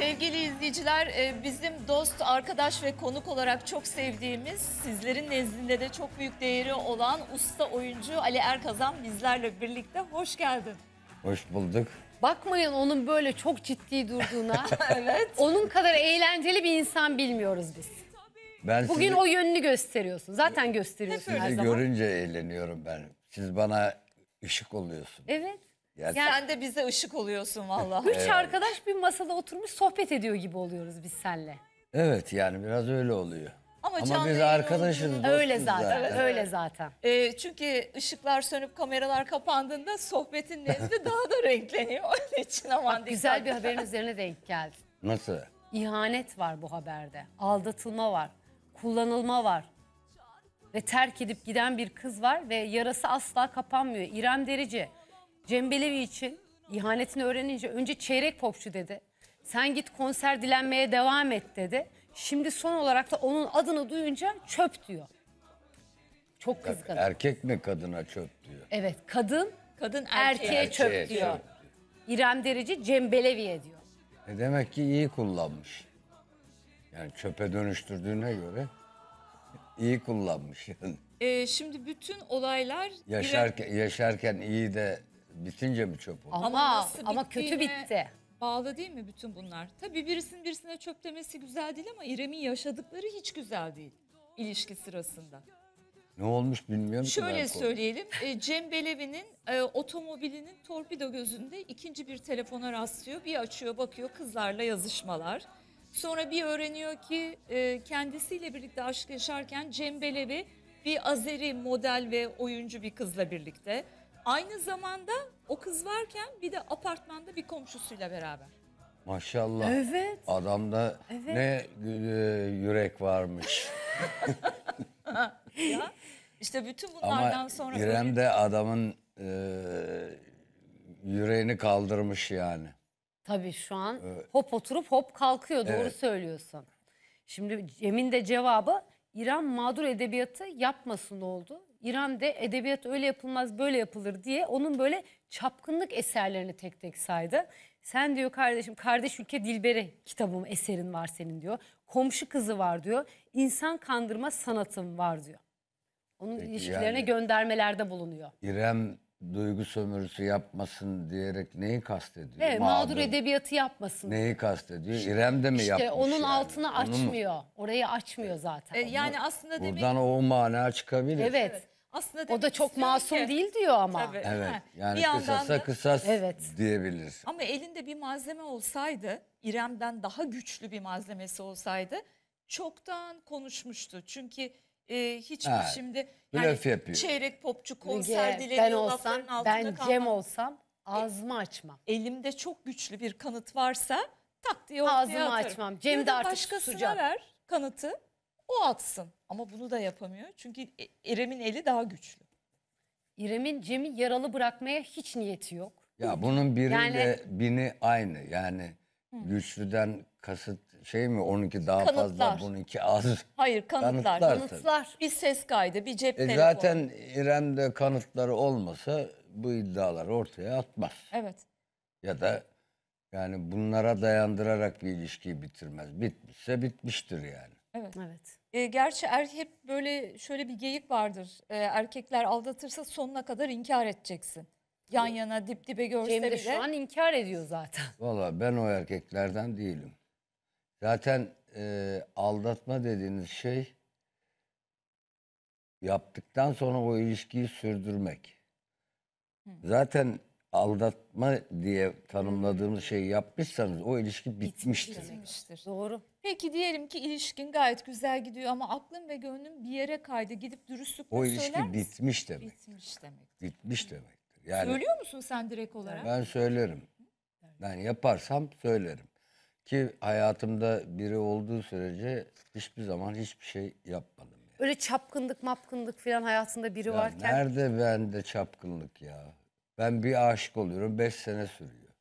Sevgili izleyiciler, e, bizim dost, arkadaş ve konuk olarak çok sevdiğimiz, sizlerin nezdinde de çok büyük değeri olan usta oyuncu Ali Erkazan bizlerle birlikte. Hoş geldin. Hoş bulduk. Bakmayın onun böyle çok ciddi durduğuna. evet. Onun kadar eğlenceli bir insan bilmiyoruz biz. Ben Bugün sizi, o yönünü gösteriyorsun. Zaten gösteriyorsun her sizi zaman. görünce eğleniyorum ben. Siz bana ışık oluyorsun. Evet. Yani Yani- Sen de bize ışık oluyorsun valla. Üç arkadaş bir masada oturmuş sohbet ediyor gibi oluyoruz biz seninle. evet yani biraz öyle oluyor. Ama, Ama canlı biz yayın arkadaşız. olduğunu- Öyle dostuz zaten. Öyle zaten. E, çünkü ışıklar sönüp kameralar kapandığında sohbetin nezdi daha da renkleniyor. Onun için aman Güzel dikkat. bir haberin üzerine denk geldi. Nasıl? İhanet var bu haberde. Aldatılma var. Kullanılma var. Ve terk edip giden bir kız var ve yarası asla kapanmıyor. İrem Derici, Cem Belevi için ihanetini öğrenince önce çeyrek popçu dedi. Sen git konser dilenmeye devam et dedi. Şimdi son olarak da onun adını duyunca çöp diyor. Çok kızgın. Erkek mi kadına çöp diyor. Evet kadın Kadın erkeğe, erkeğe çöp Erkeğe diyor. çöp. İrem Derici Cem Belevi'ye diyor. E demek ki iyi kullanmış. Yani çöpe dönüştürdüğüne göre iyi kullanmış. Yani E, şimdi bütün olaylar İrem- yaşarken, yaşarken iyi de bitince mi çöp oldu? Ama nasıl ama kötü bittiğine bitti. Bağlı değil mi bütün bunlar? Tabii birisinin birisine çöp demesi güzel değil ama İrem'in yaşadıkları hiç güzel değil ilişki sırasında. Ne olmuş bilmiyorum ki Şöyle konu- söyleyelim, e, Cem Belevi'nin e, otomobilinin torpido gözünde ikinci bir telefona rastlıyor. Bir açıyor bakıyor kızlarla yazışmalar. Sonra bir öğreniyor ki e, kendisiyle birlikte aşk yaşarken Cem Belevi bir Azeri model ve oyuncu bir kızla birlikte. Aynı zamanda o kız varken bir de apartmanda bir komşusuyla beraber. Maşallah. Evet. Adamda Evet. ne e, yürek varmış. Ya işte bütün Ama bunlardan sonra İrem de adamın e, yüreğini kaldırmış yani. Tabii şu an hop oturup hop kalkıyor. Doğru Evet. söylüyorsun. Şimdi Cem'in de cevabı İrem mağdur edebiyatı yapmasın oldu. İrem de edebiyat öyle yapılmaz böyle yapılır diye onun böyle çapkınlık eserlerini tek tek saydı. Sen diyor kardeşim kardeş ülke Dilberi kitabım eserin var senin diyor. Komşu kızı var diyor. İnsan kandırma sanatım var diyor. Onun Peki ilişkilerine yani- göndermelerde bulunuyor. İrem duygu sömürüsü yapmasın diyerek neyi kastediyor? Evet, mağdur Mağdur. edebiyatı yapmasın. Neyi kastediyor? İrem de mi İşte yapmış onun yani? altını Onu mu? açmıyor. Orayı açmıyor zaten. E, yani aslında demek Buradan o mana çıkabilir. evet. Aslında O da çok masum ki- değil diyor ama. Tabii. Evet. Ha, Yani bir kısasa da- kısas Evet. diyebilir. Ama elinde bir malzeme olsaydı, İrem'den daha güçlü bir malzemesi olsaydı çoktan konuşmuştu. Çünkü e, hiç Ha, şimdi blöf yapıyor. çeyrek popçu konser Müge, ben olsam, ben Cem olsam ağzımı açmam. Elimde çok güçlü bir kanıt varsa tak diye ortaya Ağzımı atarım. açmam. Cem de artık başkasına susacak. ver kanıtı o atsın. Ama bunu da yapamıyor. Çünkü E- İrem'in eli daha güçlü. İrem'in Cem'i yaralı bırakmaya hiç niyeti yok. Ya bunun biriyle Yani- bini aynı. Yani güçlüden kasıt şey mi? Onunki daha Kanıtlar. fazla, bununki az. Hayır kanıtlar. Kanıtlar. Kanıtlar. Bir ses kaydı, bir cep E telefonu. zaten İrem'de kanıtları olmasa bu iddiaları ortaya atmaz. Evet. Ya da yani bunlara dayandırarak bir ilişkiyi bitirmez. Bitmişse bitmiştir yani. Evet. Evet. E, gerçi er, hep böyle şöyle bir geyik vardır. E, erkekler aldatırsa sonuna kadar inkar edeceksin. Yan yana dip dibe görse Cem de bile. şu an inkar ediyor zaten. Valla ben o erkeklerden değilim. Zaten e, aldatma dediğiniz şey yaptıktan sonra o ilişkiyi sürdürmek. Zaten aldatma diye tanımladığımız şeyi yapmışsanız o ilişki bitmiştir. Bitmiştir. Doğru. Peki diyelim ki ilişkin gayet güzel gidiyor ama aklın ve gönlün bir yere kaydı. Gidip dürüstlükle O söyler ilişki misin? bitmiş demek. Bitmiş demek. Bitmiş demektir. Yani Söylüyor musun sen direkt olarak? ben söylerim. Ben yaparsam söylerim. Ki hayatımda biri olduğu sürece hiçbir zaman hiçbir şey yapmadım. yani. Öyle çapkınlık mapkınlık falan hayatında biri Ya varken. nerede bende çapkınlık ya? Ben bir aşık oluyorum, beş sene sürüyor.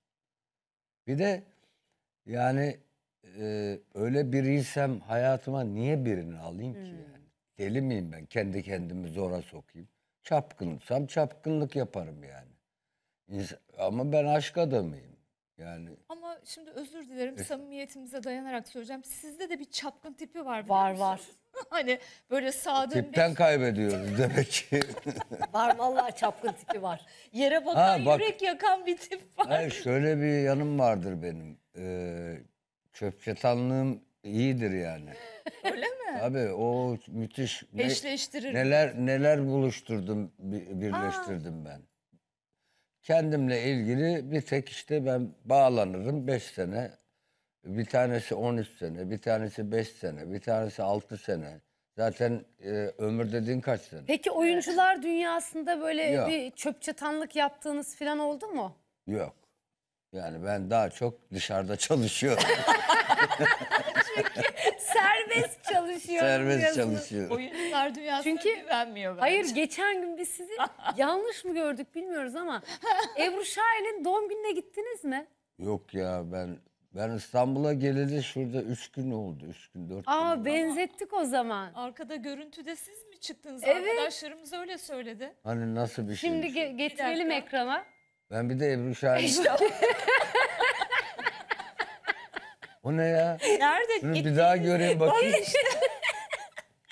Bir de yani e, öyle biriysem hayatıma niye birini alayım ki yani? Deli miyim ben? Kendi kendimi zora sokayım. Çapkınsam çapkınlık yaparım yani. İns- ama ben aşk adamıyım. Yani Ama şimdi özür dilerim samimiyetimize dayanarak söyleyeceğim. Sizde de bir çapkın tipi var. biliyor Var musun? var. hani böyle sağa dön Tipten kaybediyoruz demek ki. Var vallahi çapkın tipi var. yere bakan Ha, bak. yürek yakan bir tip var. Hayır şöyle bir yanım vardır benim. Ee, çöp çatanlığım iyidir yani. Öyle mi? Abi o müthiş. Ne- Eşleştirir. neler neler buluşturdum, bi- birleştirdim ben. Kendimle ilgili bir tek işte ben bağlanırım 5 sene. Bir tanesi 13 sene, bir tanesi 5 sene, bir tanesi 6 sene. Zaten e, ömür dediğin kaç sene? Peki oyuncular dünyasında böyle Yok. bir çöp çatanlık yaptığınız falan oldu mu? Yok. Yani ben daha çok dışarıda çalışıyorum. Serbest çalışıyor. Serbest diyorsunuz. çalışıyorum. Oyuncular dünyasına Çünkü- güvenmiyor bence. Hayır geçen gün biz sizi yanlış mı gördük bilmiyoruz ama Ebru Şahin'in doğum gününe gittiniz mi? Yok ya ben ben İstanbul'a geleli şurada 3 gün oldu. 3 gün 4 gün. Aa oldu. benzettik o zaman. Arkada görüntüde siz mi çıktınız? Evet. Arkadaşlarımız öyle söyledi. Hani nasıl bir şey? Şimdi ge- getirelim ekrana. Ben bir de Ebru Şahin. o ne ya? Nerede? Şunu bir daha göreyim bakayım.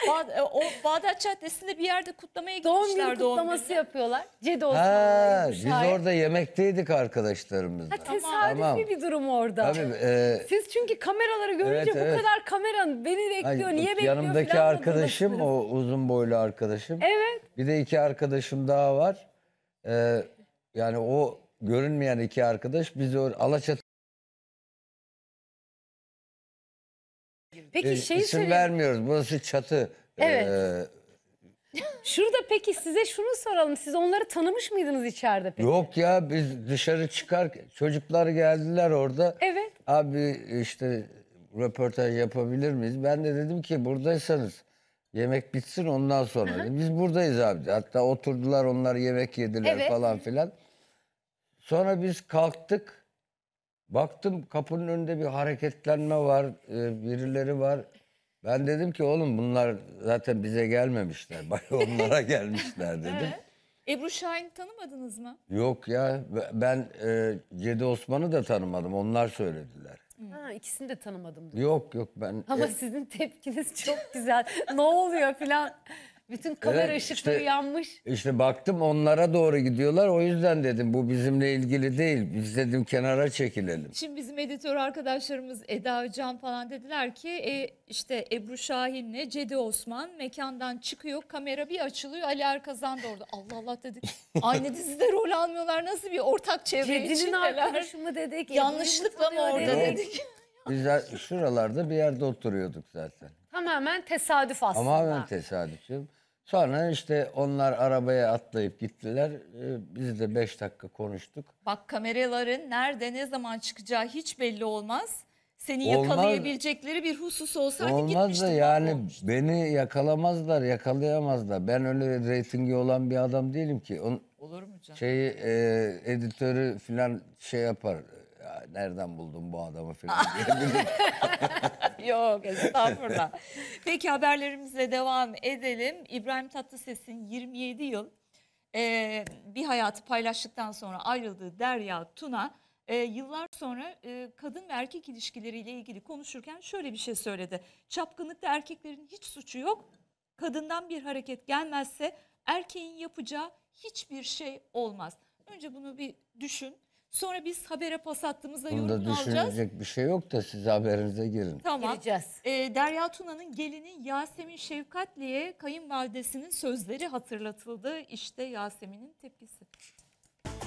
Bağ- e, o Bağdat Caddesi'nde bir yerde kutlamaya Doğum gitmişler günü doğum kutlaması yapıyorlar. Cedi Ha, Osman'la Ebru biz orada yemekteydik arkadaşlarımızla. Ha, tesadüfi Tamam. bir durum orada. Tabii e, Siz çünkü kameraları görünce Evet, bu evet. kadar kameranın beni bekliyor, ay, niye bekliyor yanımdaki falan arkadaşım o uzun boylu arkadaşım. Evet. Bir de iki arkadaşım daha var. E, yani o görünmeyen iki arkadaş biz o Alaçatı Peki e, şey isim söyleyeyim. vermiyoruz. Burası çatı. Evet. E, Şurada peki size şunu soralım. Siz onları tanımış mıydınız içeride peki? Yok ya biz dışarı çıkar çocuklar geldiler orada. Evet. Abi işte röportaj yapabilir miyiz? Ben de dedim ki buradaysanız yemek bitsin ondan sonra. dedim. Biz buradayız abi. Hatta oturdular onlar yemek yediler Evet. falan filan. Sonra biz kalktık. Baktım kapının önünde bir hareketlenme var. e, birileri var. Ben dedim ki oğlum bunlar zaten bize gelmemişler. Onlara gelmişler dedim. Ebru Şahin'i tanımadınız mı? Yok ya ben e, Cedi Osman'ı da tanımadım. Onlar söylediler. Ha, ikisini de tanımadım. Yok yok ben Ama e, sizin tepkiniz çok güzel. ne oluyor filan. Bütün kamera Evet, ışıkları işte- yanmış. işte baktım onlara doğru gidiyorlar. O yüzden dedim bu bizimle ilgili değil. Biz dedim kenara çekilelim. Şimdi bizim editör arkadaşlarımız Eda Can falan dediler ki e, işte Ebru Şahin'le Cedi Osman mekandan çıkıyor. Kamera bir açılıyor. Ali Erkazan da orada. Allah Allah dedik. Aynı dizide rol almıyorlar. Nasıl bir ortak çevre Cedi'nin arkadaşı mı dedik? Yanlışlıkla mı orada Yok. dedik. Biz şuralarda bir yerde oturuyorduk zaten. Tamamen tesadüf aslında. Tamamen tesadüf. Sonra işte onlar arabaya atlayıp gittiler. Ee, Biz de beş dakika konuştuk. Bak kameraların nerede ne zaman çıkacağı hiç belli olmaz. Seni Olmaz. yakalayabilecekleri bir husus olsaydı Olmaz da yani mahvolmuştum. beni yakalamazlar, yakalayamazlar. Ben öyle reytingi olan bir adam değilim ki. Onun Olur mu canım? şeyi e, editörü falan şey yapar. Nereden buldun bu adamı falan diyebilir. Yok estağfurullah. Peki haberlerimizle devam edelim. İbrahim Tatlıses'in 27 yıl e, bir hayatı paylaştıktan sonra ayrıldığı Derya Tuna e, yıllar sonra e, kadın ve erkek ilişkileriyle ilgili konuşurken şöyle bir şey söyledi. Çapkınlıkta erkeklerin hiç suçu yok. Kadından bir hareket gelmezse erkeğin yapacağı hiçbir şey olmaz. Önce bunu bir düşün. Sonra biz habere pas attığımızda Bunda yorumunu alacağız. düşünecek bir şey yok da siz haberinize girin. Tamam. Gireceğiz. Ee, Derya Tuna'nın gelini Yasemin Şevkatli'ye kayınvalidesinin sözleri hatırlatıldı. İşte Yasemin'in tepkisi.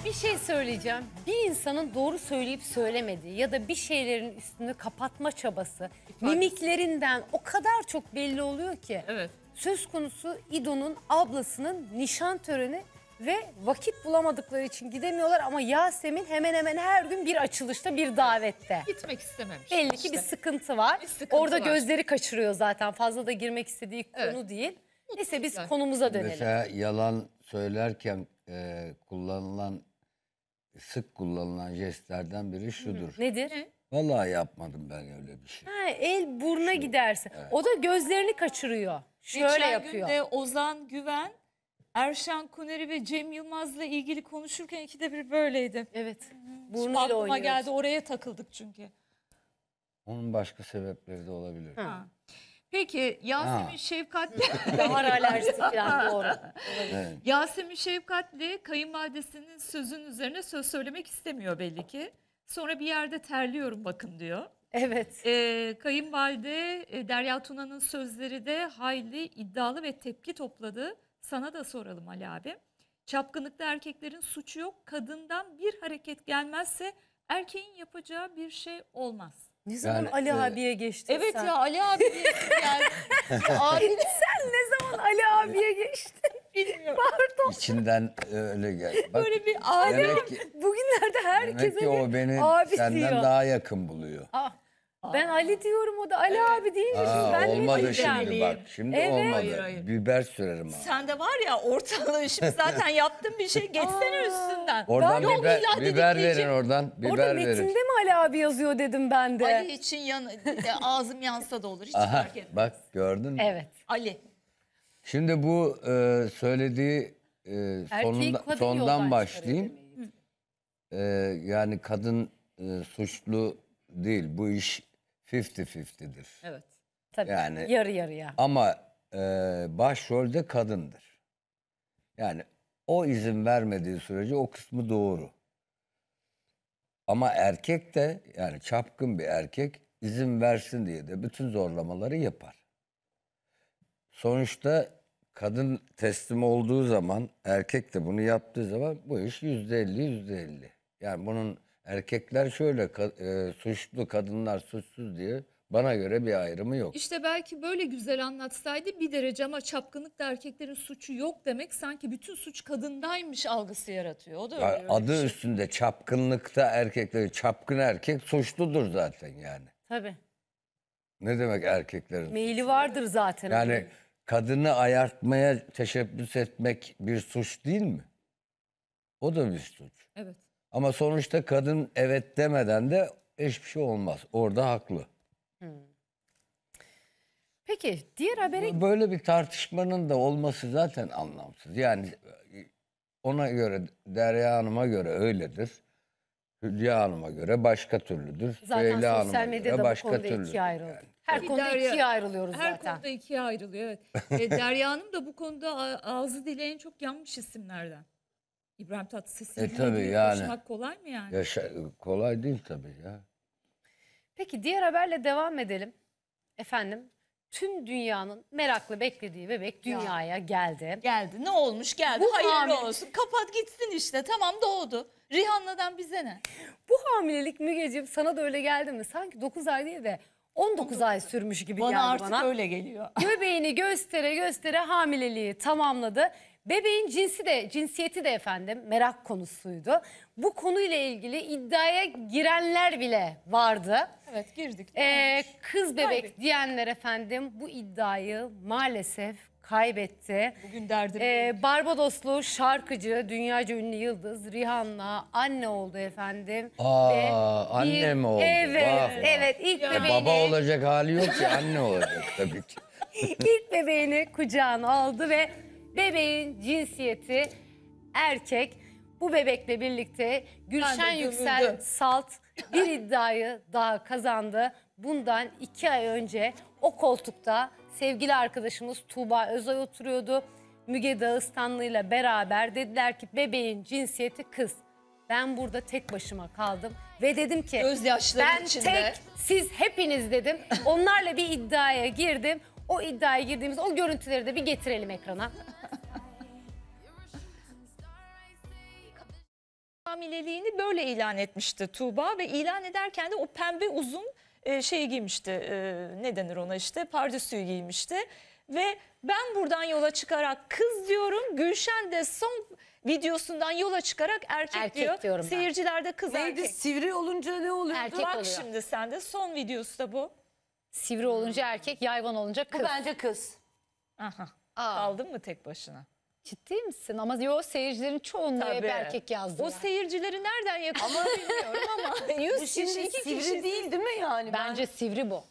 Bir şey söyleyeceğim. Bir insanın doğru söyleyip söylemediği ya da bir şeylerin üstünü kapatma çabası mimiklerinden o kadar çok belli oluyor ki. Evet. Söz konusu İdo'nun ablasının nişan töreni ve vakit bulamadıkları için gidemiyorlar ama Yasemin hemen hemen her gün bir açılışta bir davette. Gitmek istememiş. Belli ki işte. bir sıkıntı var. Bir sıkıntı Orada var. gözleri kaçırıyor zaten. Fazla da girmek istediği Evet. konu değil. Neyse biz Güzel. konumuza dönelim. Mesela yalan söylerken e, kullanılan sık kullanılan jestlerden biri şudur. Nedir? Ne? Vallahi yapmadım ben öyle bir şey. Ha, el buruna giderse. O da gözlerini kaçırıyor. Şöyle Geçen yapıyor. gün de Ozan Güven Erşan Kuneri ve Cem Yılmaz'la ilgili konuşurken ikide bir böyleydi. Evet. Şimdi Burnuyla aklıma oynuyor. geldi oraya takıldık çünkü. Onun başka sebepleri de olabilir. Ha. Peki Yasemin Ha. Şefkatli Bahar alerjisi falan doğru. Evet. Yasemin Şefkatli kayınvalidesinin sözün üzerine söz söylemek istemiyor belli ki. Sonra bir yerde terliyorum bakın diyor. Evet. Ee, kayınvalide e, Derya Tuna'nın sözleri de hayli iddialı ve tepki topladı. Sana da soralım Ali abi. Çapkınlıkta erkeklerin suçu yok. Kadından bir hareket gelmezse erkeğin yapacağı bir şey olmaz. Ne zaman Yani, Ali e, abiye geçtin Evet sen? ya Ali abi yani Abi sen ne zaman Ali abiye geçtin? bilmiyorum. İçinden öyle gel. Bak, Böyle bir demek ki, Bugünlerde herkese demek ki o bir beni abi senden diyor. daha yakın buluyor. Aa, ben Ali diyorum o da Ali abi deyince şimdi Aa, ben ne olmadı diyeceğim? şimdi bak. Şimdi Evet. olmadı. Hayır, hayır. Biber sürerim ha. Sen de var ya ortalığı şimdi zaten yaptığın bir şey geçsene üstünden. Oradan Yok, biber, illa biber verin oradan. Orada Biber metinde verin. mi Ali abi yazıyor dedim ben de. Ali için yan, ağzım yansa da olur hiç Aha fark etmez. bak gördün mü? Evet. Ali. Şimdi bu e, söylediği e, sonunda, kadın sondan başlayayım. çıkarıyor demeyi. E, yani kadın e, suçlu değil. Bu iş 50-50'dir. Evet. Tabii Yani- yarı yarıya. Ama e, başrolde kadındır. Yani o izin vermediği sürece o kısmı doğru. Ama erkek de yani çapkın bir erkek izin versin diye de bütün zorlamaları yapar. Sonuçta kadın teslim olduğu zaman erkek de bunu yaptığı zaman bu iş yüzde elli yüzde elli. Yani bunun erkekler şöyle ka- e, suçlu kadınlar suçsuz diye bana göre bir ayrımı yok. İşte belki böyle güzel anlatsaydı bir derece ama çapkınlıkta erkeklerin suçu yok demek sanki bütün suç kadındaymış algısı yaratıyor. O da öyle. Ya öyle adı şey. üstünde çapkınlıkta erkekleri çapkın erkek suçludur zaten yani. Tabii. Ne demek erkeklerin? Meyli vardır zaten. Yani onun. kadını ayartmaya teşebbüs etmek bir suç değil mi? O da bir suç. Evet. Ama sonuçta kadın evet demeden de hiçbir şey olmaz. Orada haklı. Peki diğer habere Böyle bir tartışmanın da olması zaten anlamsız. Yani ona göre Derya Hanım'a göre öyledir. Hülya Hanım'a göre başka türlüdür. zaten Leyla Hanım'a sosyal göre medyada bu başka konuda türlüdür. ikiye ayrıldı. yani. Her Bir konuda Derya- ikiye ayrılıyoruz Her zaten. konuda ikiye ayrılıyor evet. e, Derya Hanım da bu konuda a- ağzı dili en çok yanmış isimlerden. İbrahim Tatlıses'in E, tabii yani. yaşamak kolay mı yani? Yaşa, kolay değil tabii ya. Peki diğer haberle devam edelim. Efendim tüm dünyanın merakla beklediği bebek dünyaya geldi. Geldi ne olmuş geldi Bu hayırlı hamile- olsun kapat gitsin işte tamam doğdu. Rihanna'dan bize ne? Bu hamilelik Mügeciğim sana da öyle geldi mi? Sanki 9 ay değil de 19 ay sürmüş gibi Bana geldi artık bana. öyle geliyor. Göbeğini göstere göstere hamileliği tamamladı. Bebeğin cinsi de cinsiyeti de efendim merak konusuydu. Bu konuyla ilgili iddiaya girenler bile vardı. Evet girdik. Ee, kız bebek Kaybettik. diyenler efendim bu iddiayı maalesef kaybetti. Bugün derdim. Ee, Barbadoslu şarkıcı, dünyaca ünlü yıldız Rihanna anne oldu efendim. Aa, Ve anne bir- mi oldu? Evet, Vah, vah. evet ilk Ya. E, bebeğini, baba olacak hali yok ki anne olacak tabii ki. ilk bebeğini kucağına aldı ve bebeğin cinsiyeti erkek. Bu bebekle birlikte Gülşen Yüksel. Salt bir iddiayı daha kazandı. Bundan iki ay önce o koltukta sevgili arkadaşımız Tuğba Özay oturuyordu. Müge Dağıstanlı ile beraber dediler ki bebeğin cinsiyeti kız. Ben burada tek başıma kaldım ve dedim ki ben içinde. tek siz hepiniz dedim. Onlarla bir iddiaya girdim. O iddiaya girdiğimiz o görüntüleri de bir getirelim ekrana. Hamileliğini böyle ilan etmişti Tuğba ve ilan ederken de o pembe uzun e, şey giymişti. E, ne denir ona işte pardesüyü giymişti. Ve ben buradan yola çıkarak kız diyorum. Gülşen de son videosundan yola çıkarak erkek, Erkek diyor. diyorum. Seyirciler de kız Neydi erkek. sivri olunca ne oluyor? Erkek Bak oluyor. şimdi sen de son videosu da bu. Sivri olunca erkek, yayvan olunca Bu kız. bence kız. Aha. Aa, Kaldın mı tek başına? Ciddi misin? Ama yo seyircilerin çoğunluğu hep Tabii. erkek yazdı. O ya. seyircileri nereden yakalıyor bilmiyorum ama 100 Bu kişi şimdi sivri kişi değil değil mi yani? Bence sivri bu.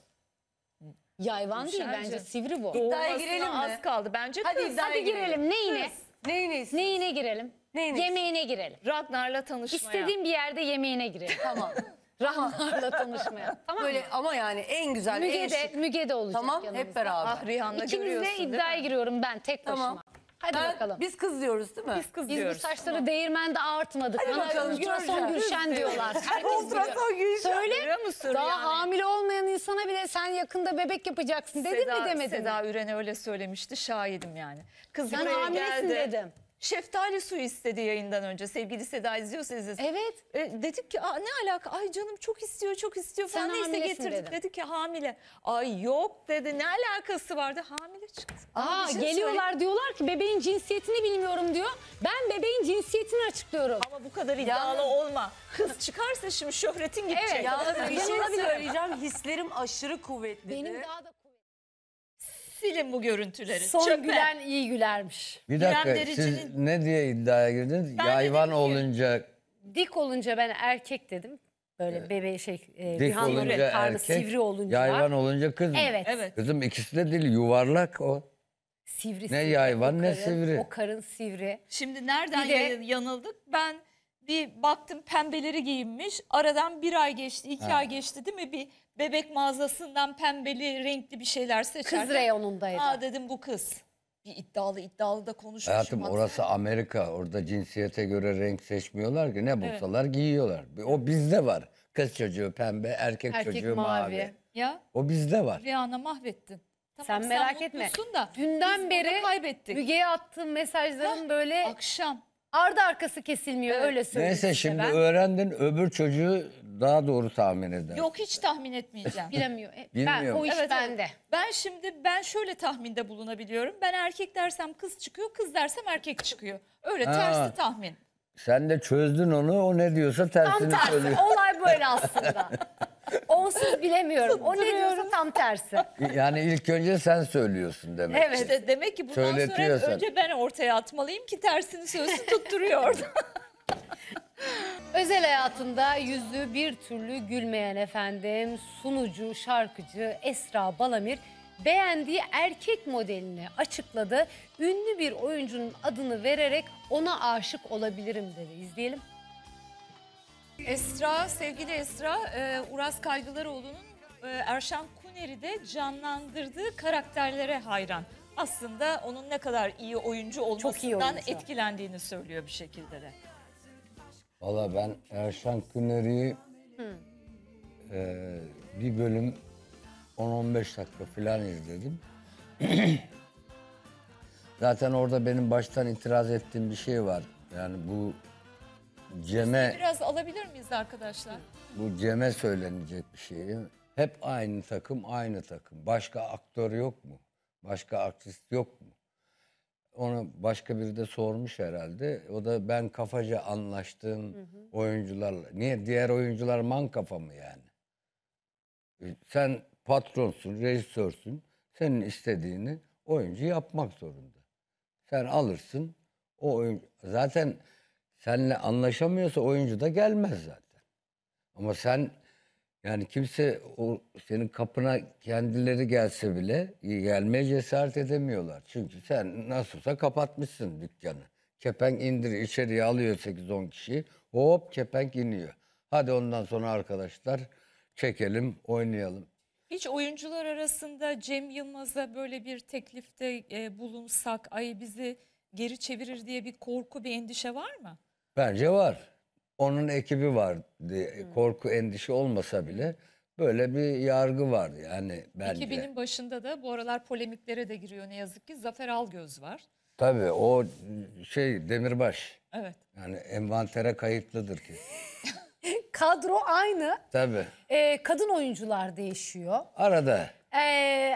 Yayvan değil bence sivri bu. İddiaya Doğmasına girelim mi? Az kaldı bence Hadi kız. Hadi girelim neyine? Neyine istiyorsun? Neyine girelim? Neyine Yemeğine girelim. Ragnar'la tanışmaya. İstediğim bir yerde yemeğine girelim. Tamam. Ragnar'la tanışmaya. Tamam Böyle mı? ama yani en güzel, en Müge de, şık. Müge de olacak Tamam yanımızda. hep beraber. Ah Rihanna İkimiz de görüyorsun değil iddiaya mi? giriyorum ben tek başıma. Tamam. Hadi Ben- bakalım. Biz kız diyoruz değil mi? Biz kız Biz bu diyoruz. saçları değirmende ağartmadık. Hadi Bana bakalım, ultrason göreceğiz. Gülşen diyorlar. Herkes Ultrason biliyor. Gülşen. Söyle. Görüyor musun Daha yani? hamile olmayan insana bile sen yakında bebek yapacaksın dedin Seda, mi demedin Seda mi? Üren öyle söylemişti. Şahidim yani. Kız Sen buraya hamilesin geldi. dedim. Şeftali suyu istedi yayından önce. Sevgili Seda izliyorsa izlesin. Evet. E, dedik ki Aa, ne alaka? Ay canım çok istiyor çok istiyor falan. Sen Neyse getirdik. dedim. Dedik ki hamile. Ay yok dedi. Ne alakası vardı? Hamile çıktı. Aa, şey geliyorlar diyorlar ki bebeğin cinsiyetini bilmiyorum diyor. Ben bebeğin cinsiyetini açıklıyorum. Ama bu kadar iddialı olma. Kız çıkarsa şimdi şöhretin gidecek. Evet. Yalnız bir şey Olabilir. söyleyeceğim. Hislerim aşırı kuvvetli. Benim daha da Silin bu görüntüleri. son Çöpe. gülen iyi gülermiş. Bir İrem dakika Derici'nin- siz ne diye iddiaya girdiniz? Ben Yayvan dedim ki- olunca Dik olunca ben erkek dedim. Böyle bebe şey e, dik olunca karnı erkek, sivri olunca. yayvan olunca kız mı? Evet. Evet. Kızım ikisi de değil yuvarlak o. Sivri Ne sivri, yayvan, o ne karın- sivri. O karın sivri. Şimdi nereden Bir de- yanıldık? Ben bir baktım pembeleri giyinmiş. Aradan bir ay geçti, iki Ha. ay geçti değil mi? Bir bebek mağazasından pembeli, renkli bir şeyler seçerken. Kız reyonundaydı. Aa dedim bu kız. Bir iddialı iddialı da konuşmuşum. Hayatım Baksana. orası Amerika. Orada cinsiyete göre renk seçmiyorlar ki. Ne bulsalar giyiyorlar. O bizde var. Kız çocuğu pembe, erkek, Erkek çocuğu mavi. mavi. Ya O bizde var. Rihanna mahvettin. Tamam, Sen merak etme. mutlusun Da, Dünden beri kaybettik. Müge'ye attığım mesajların böyle Akşam. Ardı arkası kesilmiyor Evet. öyle söyleyeyim Neyse size şimdi ben. öğrendin öbür çocuğu daha doğru tahmin eder. Yok hiç tahmin etmeyeceğim. Bilemiyor. E, Ben, Bilmiyorum. o iş Evet, evet. bende. Ben şimdi ben şöyle tahminde bulunabiliyorum. Ben erkek dersem kız çıkıyor, kız dersem erkek çıkıyor. Öyle Ha. tersi tahmin. Sen de çözdün onu. O ne diyorsa Tam tersini tersi. söylüyor. Olay böyle aslında. Onsuz bilemiyorum. O ne diyorsa tam tersi. Yani ilk önce sen söylüyorsun demek. Evet. İşte demek ki bundan sonra hep önce ben ortaya atmalıyım ki tersini söylesin tutturuyor orada. Özel hayatında yüzü bir türlü gülmeyen efendim sunucu, şarkıcı Esra Balamir beğendiği erkek modelini açıkladı. Ünlü bir oyuncunun adını vererek ona aşık olabilirim dedi. İzleyelim. Esra, sevgili Esra, e, Uras Kaygılaroğlu'nun e, Erşan Kuneri'de canlandırdığı karakterlere hayran. Aslında onun ne kadar iyi oyuncu olmasından oyuncu. etkilendiğini söylüyor bir şekilde de. Valla ben Erşan Kuneri'yi eee, bir bölüm 10-15 dakika falan izledim. Zaten orada benim baştan itiraz ettiğim bir şey var. Yani bu Cem'e Biraz alabilir miyiz arkadaşlar? bu Cem'e söylenecek bir şey. Hep aynı takım, aynı takım. Başka aktör yok mu? Başka artist yok mu? Onu başka biri de sormuş herhalde. O da ben kafaca anlaştığım oyuncularla. Niye? Diğer oyuncular man kafa mı yani? E, Sen patronsun, rejisörsün. Senin istediğini oyuncu yapmak zorunda. Sen alırsın. O oyun zaten seninle anlaşamıyorsa oyuncu da gelmez zaten. Ama sen yani kimse o senin kapına kendileri gelse bile gelmeye cesaret edemiyorlar. Çünkü sen nasılsa kapatmışsın dükkanı. Kepenk indir içeriye alıyor 8-10 kişi. Hop kepenk iniyor. Hadi ondan sonra arkadaşlar çekelim oynayalım. Hiç oyuncular arasında Cem Yılmaz'a böyle bir teklifte e, bulunsak, ay bizi geri çevirir diye bir korku, bir endişe var mı? Bence var. Onun ekibi var diye korku endişe olmasa bile böyle bir yargı var yani bence. 2000'in başında da bu aralar polemiklere de giriyor ne yazık ki Zafer Algöz var. Tabii o şey Demirbaş. Evet. Yani envantere kayıtlıdır ki. Kadro aynı. Tabii. Ee, kadın oyuncular değişiyor. Arada Ee,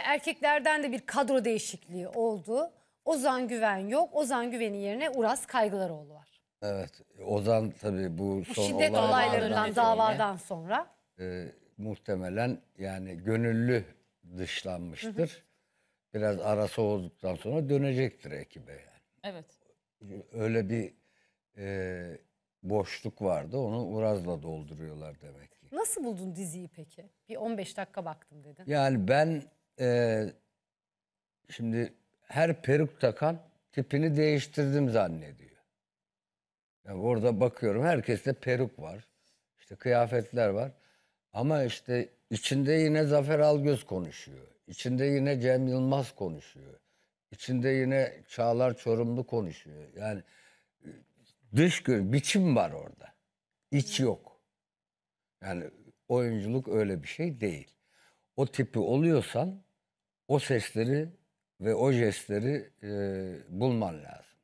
erkeklerden de bir kadro değişikliği oldu. Ozan Güven yok. Ozan Güven'in yerine Uras Kaygılaroğlu var. evet Ozan tabii bu Bu son şiddet olaylardan olaylarından, davadan sonra. e, muhtemelen yani gönüllü dışlanmıştır. Biraz ara soğuduktan sonra dönecektir ekibe yani. Evet. Öyle bir e, boşluk vardı onu Uraz'la dolduruyorlar demek ki. Nasıl buldun diziyi peki? Bir 15 dakika baktım dedin. Yani ben e, şimdi her peruk takan tipini değiştirdim zannediyor. Yani orada bakıyorum herkeste peruk var. İşte kıyafetler var. Ama işte içinde yine Zafer Algöz konuşuyor. İçinde yine Cem Yılmaz konuşuyor. İçinde yine Çağlar Çorumlu konuşuyor. Yani dış gör biçim var orada. İç yok. Yani oyunculuk öyle bir şey değil. O tipi oluyorsan o sesleri ve o jestleri e, bulman lazım.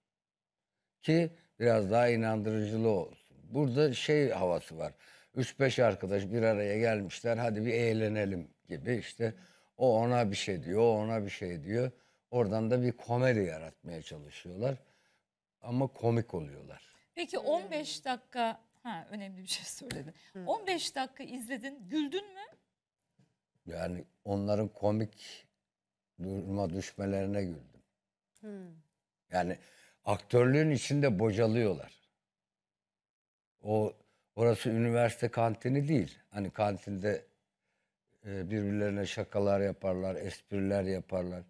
Ki biraz daha inandırıcılığı olsun. Burada şey havası var. 3-5 arkadaş bir araya gelmişler hadi bir eğlenelim gibi işte o ona bir şey diyor, o ona bir şey diyor. Oradan da bir komedi yaratmaya çalışıyorlar. Ama komik oluyorlar. Peki 15 dakika ha önemli bir şey söyledin. 15 dakika izledin, güldün mü? Yani onların komik duruma düşmelerine güldüm. Yani aktörlüğün içinde bocalıyorlar. O orası üniversite kantini değil. Hani kantinde e, birbirlerine şakalar yaparlar, espriler yaparlar.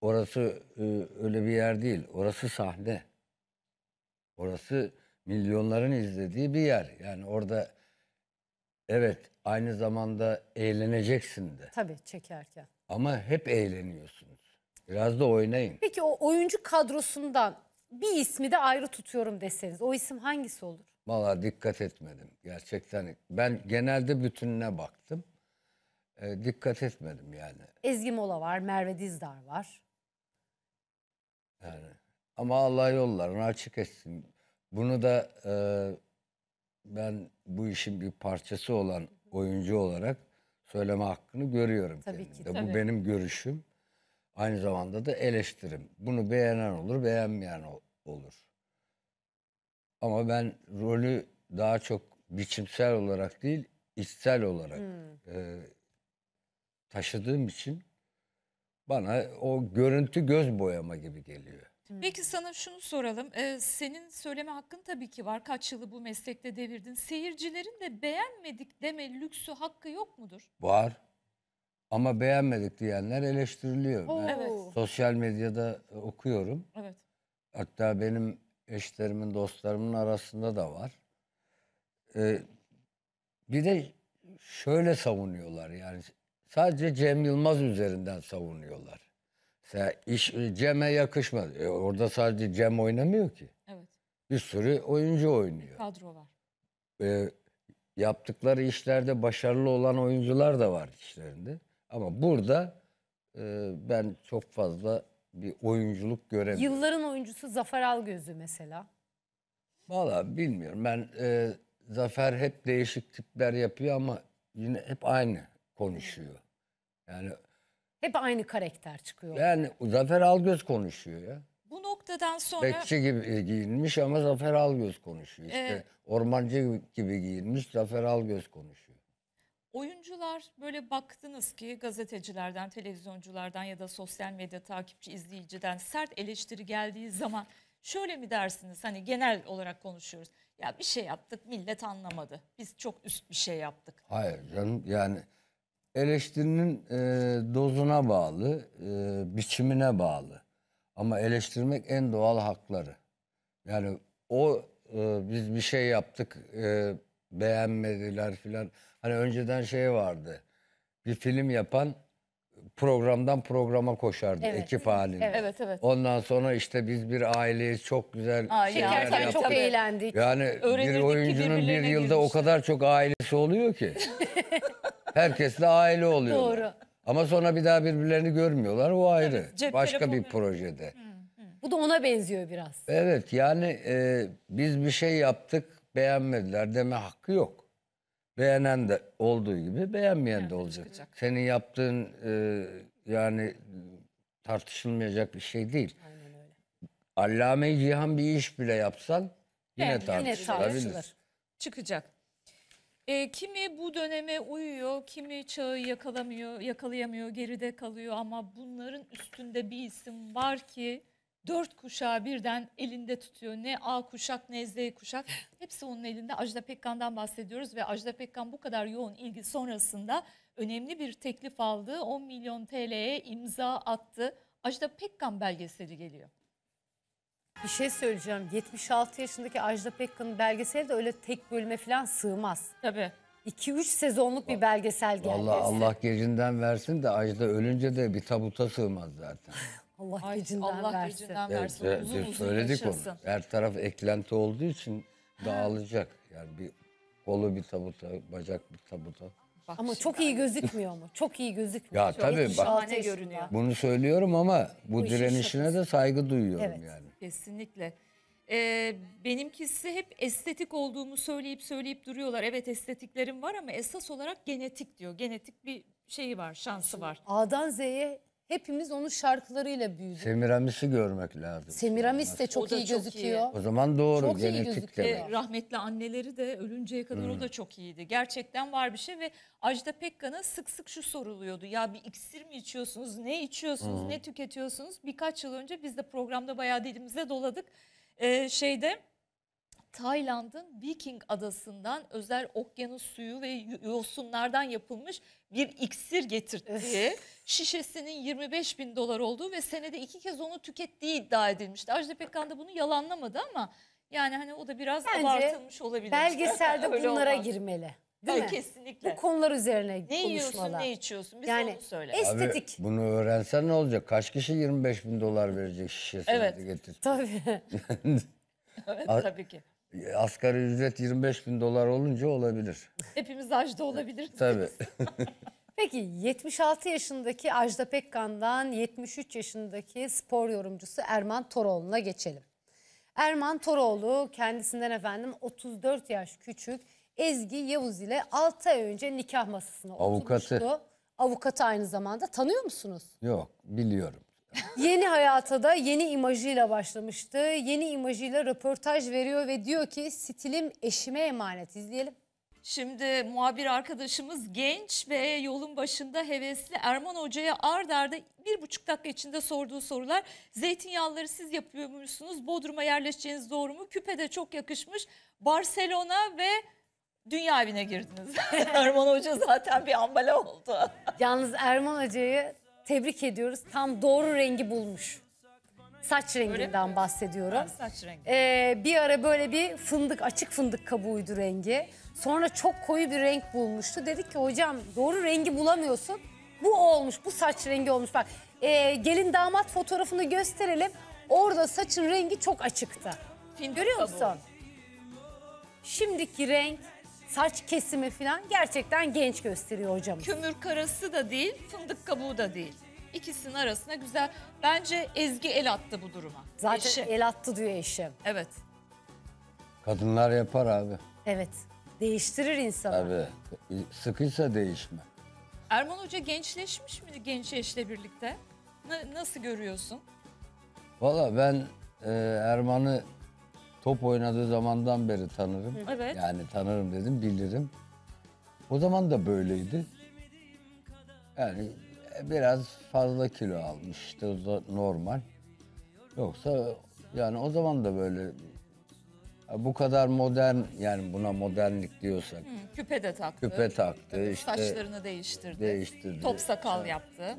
Orası e, öyle bir yer değil. Orası sahne. Orası milyonların izlediği bir yer. Yani orada evet aynı zamanda eğleneceksin de. Tabii çekerken. Ama hep eğleniyorsunuz. Biraz da oynayın. Peki o oyuncu kadrosundan bir ismi de ayrı tutuyorum deseniz o isim hangisi olur? Valla dikkat etmedim. Gerçekten ben genelde bütününe baktım. Ee, dikkat etmedim yani. Ezgi Mola var, Merve Dizdar var. yani. Ama Allah yollarını açık etsin. Bunu da e, ben bu işin bir parçası olan oyuncu olarak söyleme hakkını görüyorum Tabii ki, kendimde. Bu tabii. benim görüşüm. Aynı zamanda da eleştirim. Bunu beğenen olur, beğenmeyen ol- olur. Ama ben rolü daha çok biçimsel olarak değil, içsel olarak e, taşıdığım için bana o görüntü göz boyama gibi geliyor. Peki sana şunu soralım. Ee, senin söyleme hakkın tabii ki var. Kaç yılı bu meslekte devirdin. Seyircilerin de beğenmedik deme lüksü hakkı yok mudur? Var. Ama beğenmedik diyenler eleştiriliyor. Ben Evet. sosyal medyada okuyorum. Evet. Hatta benim eşlerimin, dostlarımın arasında da var. Ee, bir de şöyle savunuyorlar yani sadece Cem Yılmaz üzerinden savunuyorlar. Mesela iş Cem'e yakışmadı. E, orada sadece Cem oynamıyor ki. Evet. Bir sürü oyuncu oynuyor. Kadro var. Ee, yaptıkları işlerde başarılı olan oyuncular da var işlerinde. Ama burada e, ben çok fazla bir oyunculuk göremiyorum. Yılların oyuncusu Zafer Algöz'ü mesela. Valla bilmiyorum. Ben e, Zafer hep değişik tipler yapıyor ama yine hep aynı konuşuyor. Yani Hep aynı karakter çıkıyor. yani Zafer Algöz konuşuyor ya. Bu noktadan sonra Bekçi gibi giyinmiş ama Zafer Algöz konuşuyor. İşte Evet. ormancı gibi giyinmiş Zafer Algöz konuşuyor. oyuncular böyle baktınız ki gazetecilerden, televizyonculardan ya da sosyal medya takipçi, izleyiciden sert eleştiri geldiği zaman şöyle mi dersiniz? Hani genel olarak konuşuyoruz. Ya bir şey yaptık millet anlamadı. Biz çok üst bir şey yaptık. Hayır canım yani eleştirinin e, dozuna bağlı, e, biçimine bağlı. Ama eleştirmek en doğal hakları. Yani o e, biz bir şey yaptık, e, beğenmediler filan. Hani önceden şey vardı. Bir film yapan programdan programa koşardı Evet. ekip halinde. Evet. Evet. Ondan sonra işte biz bir aileyiz, çok güzel Ay, şeyler çok eğlendik. Yani Öğrenirdik bir ki oyuncunun bir birbirlerine yılda o girmişler. kadar çok ailesi oluyor ki. Herkesle aile oluyorlar. Doğru. Ama sonra bir daha birbirlerini görmüyorlar o ayrı. Cep Başka bir telefonu- projede. Bu da ona benziyor biraz. Evet yani e, biz bir şey yaptık beğenmediler deme hakkı yok. Beğenen de olduğu gibi beğenmeyen de olacak. çıkacak. Senin yaptığın e, yani tartışılmayacak bir şey değil. Allame-i Cihan bir iş bile yapsan yine Evet, yine Yine tartışılabilir. tartışılır. çıkacak. E, kimi bu döneme uyuyor, kimi çağı yakalamıyor, yakalayamıyor, geride kalıyor ama bunların üstünde bir isim var ki dört kuşağı birden elinde tutuyor. Ne A kuşak ne Z kuşak. Hepsi onun elinde. Ajda Pekkan'dan bahsediyoruz ve Ajda Pekkan bu kadar yoğun ilgi sonrasında önemli bir teklif aldı. 10 milyon TL'ye imza attı. Ajda Pekkan belgeseli geliyor. Bir şey söyleyeceğim. 76 yaşındaki Ajda Pekkan'ın belgeseli de öyle tek bölüme falan sığmaz. Tabii. 2-3 sezonluk bir belgesel geldi. Vallahi Allah gecinden versin de Ajda ölünce de bir tabuta sığmaz zaten. Allah Ay, gecinden Allah versin. gecinden Evet, versin. e, uzun uzun söyledik yaşasın. onu. Her taraf eklenti olduğu için dağılacak. Yani bir kolu bir tabuta, bacak bir tabuta. Bak Ama şimdi. çok iyi gözükmüyor mu? Çok iyi gözükmüyor. Ya tabii bak Şahane 76 görünüyor. bunu söylüyorum ama bu, Bu işin direnişine şakası. de saygı duyuyorum Evet. yani. Kesinlikle. Ee, benimkisi hep estetik olduğumu söyleyip söyleyip duruyorlar. Evet estetiklerim var ama esas olarak genetik diyor. Genetik bir şeyi var, şansı var. A'dan Z'ye hepimiz onun şarkılarıyla büyüdük. Semiramis'i görmek lazım. Semiramis de O çok da iyi çok gözüküyor. O zaman doğru Çok iyi genetik gözüküyor. demek. Ve rahmetli anneleri de ölünceye kadar o da çok iyiydi. Gerçekten var bir şey ve Ajda Pekkan'a sık sık şu soruluyordu. Ya bir iksir mi içiyorsunuz, ne içiyorsunuz, ne tüketiyorsunuz? Birkaç yıl önce biz de programda bayağı dilimize doladık. Ee, şeyde Tayland'ın Viking adasından özel okyanus suyu ve yosunlardan yapılmış bir iksir getirttiği, şişesinin 25 bin dolar olduğu ve senede iki kez onu tükettiği iddia edilmişti. Ajda Pekkan da bunu yalanlamadı ama yani hani o da biraz Bence abartılmış olabilir. Belgeselde Öyle bunlara olmaz. girmeli. Değil mi? Kesinlikle. Bu konular üzerine Ne yiyorsun, konuşmalar. ne içiyorsun? Biz Yani onu söyle. Abi Estetik. bunu öğrensen ne olacak? Kaç kişi 25 bin dolar verecek şişesini Evet. getir. Tabii. evet, tabii ki. Asgari ücret 25 bin dolar olunca olabilir. Hepimiz Ajda olabiliriz. Tabii. Peki 76 yaşındaki Ajda Pekkan'dan 73 yaşındaki spor yorumcusu Erman Toroğlu'na geçelim. Erman Toroğlu kendisinden efendim 34 yaş küçük Ezgi Yavuz ile 6 ay önce nikah masasına Avukatı. oturmuştu. Avukatı aynı zamanda. Tanıyor musunuz? Yok biliyorum. Yeni hayata da yeni imajıyla başlamıştı. Yeni imajıyla röportaj veriyor ve diyor ki stilim eşime emanet. İzleyelim. Şimdi muhabir arkadaşımız genç ve yolun başında hevesli Erman Hoca'ya ard arda bir buçuk dakika içinde sorduğu sorular. Zeytinyağlıları siz yapıyormuşsunuz. Bodrum'a yerleşeceğiniz doğru mu? Küpe de çok yakışmış. Barcelona ve dünya evine girdiniz. Erman Hoca zaten bir ambala oldu. Yalnız Erman Hoca'yı tebrik ediyoruz. Tam doğru rengi bulmuş. Saç renginden bahsediyorum. Saç rengi. Ee, bir ara böyle bir fındık, açık fındık kabuğuydu rengi. Sonra çok koyu bir renk bulmuştu. Dedik ki hocam doğru rengi bulamıyorsun. Bu olmuş, bu saç rengi olmuş. Bak ee, gelin damat fotoğrafını gösterelim. Orada saçın rengi çok açıktı. Fındık Görüyor kabuğu. musun? Şimdiki renk, saç kesimi falan gerçekten genç gösteriyor hocamız. Kömür karası da değil, fındık kabuğu da değil. İkisinin arasına güzel. Bence Ezgi el attı bu duruma. Zaten Eşi. el attı diyor eşim. Evet. Kadınlar yapar abi. Evet. Değiştirir insanı. Tabii. Sıkıysa değişme. Erman Hoca gençleşmiş mi genç eşle birlikte? Na- nasıl görüyorsun? Valla ben e, Erman'ı top oynadığı zamandan beri tanırım. Evet. Yani tanırım dedim bilirim. O zaman da böyleydi. Yani biraz fazla kilo almış işte o da normal. Yoksa yani o zaman da böyle bu kadar modern yani buna modernlik diyorsak Hı, küpe de taktı. küpe taktı işte Saçlarını değiştirdi. değiştirdi. Top sakal yaptı.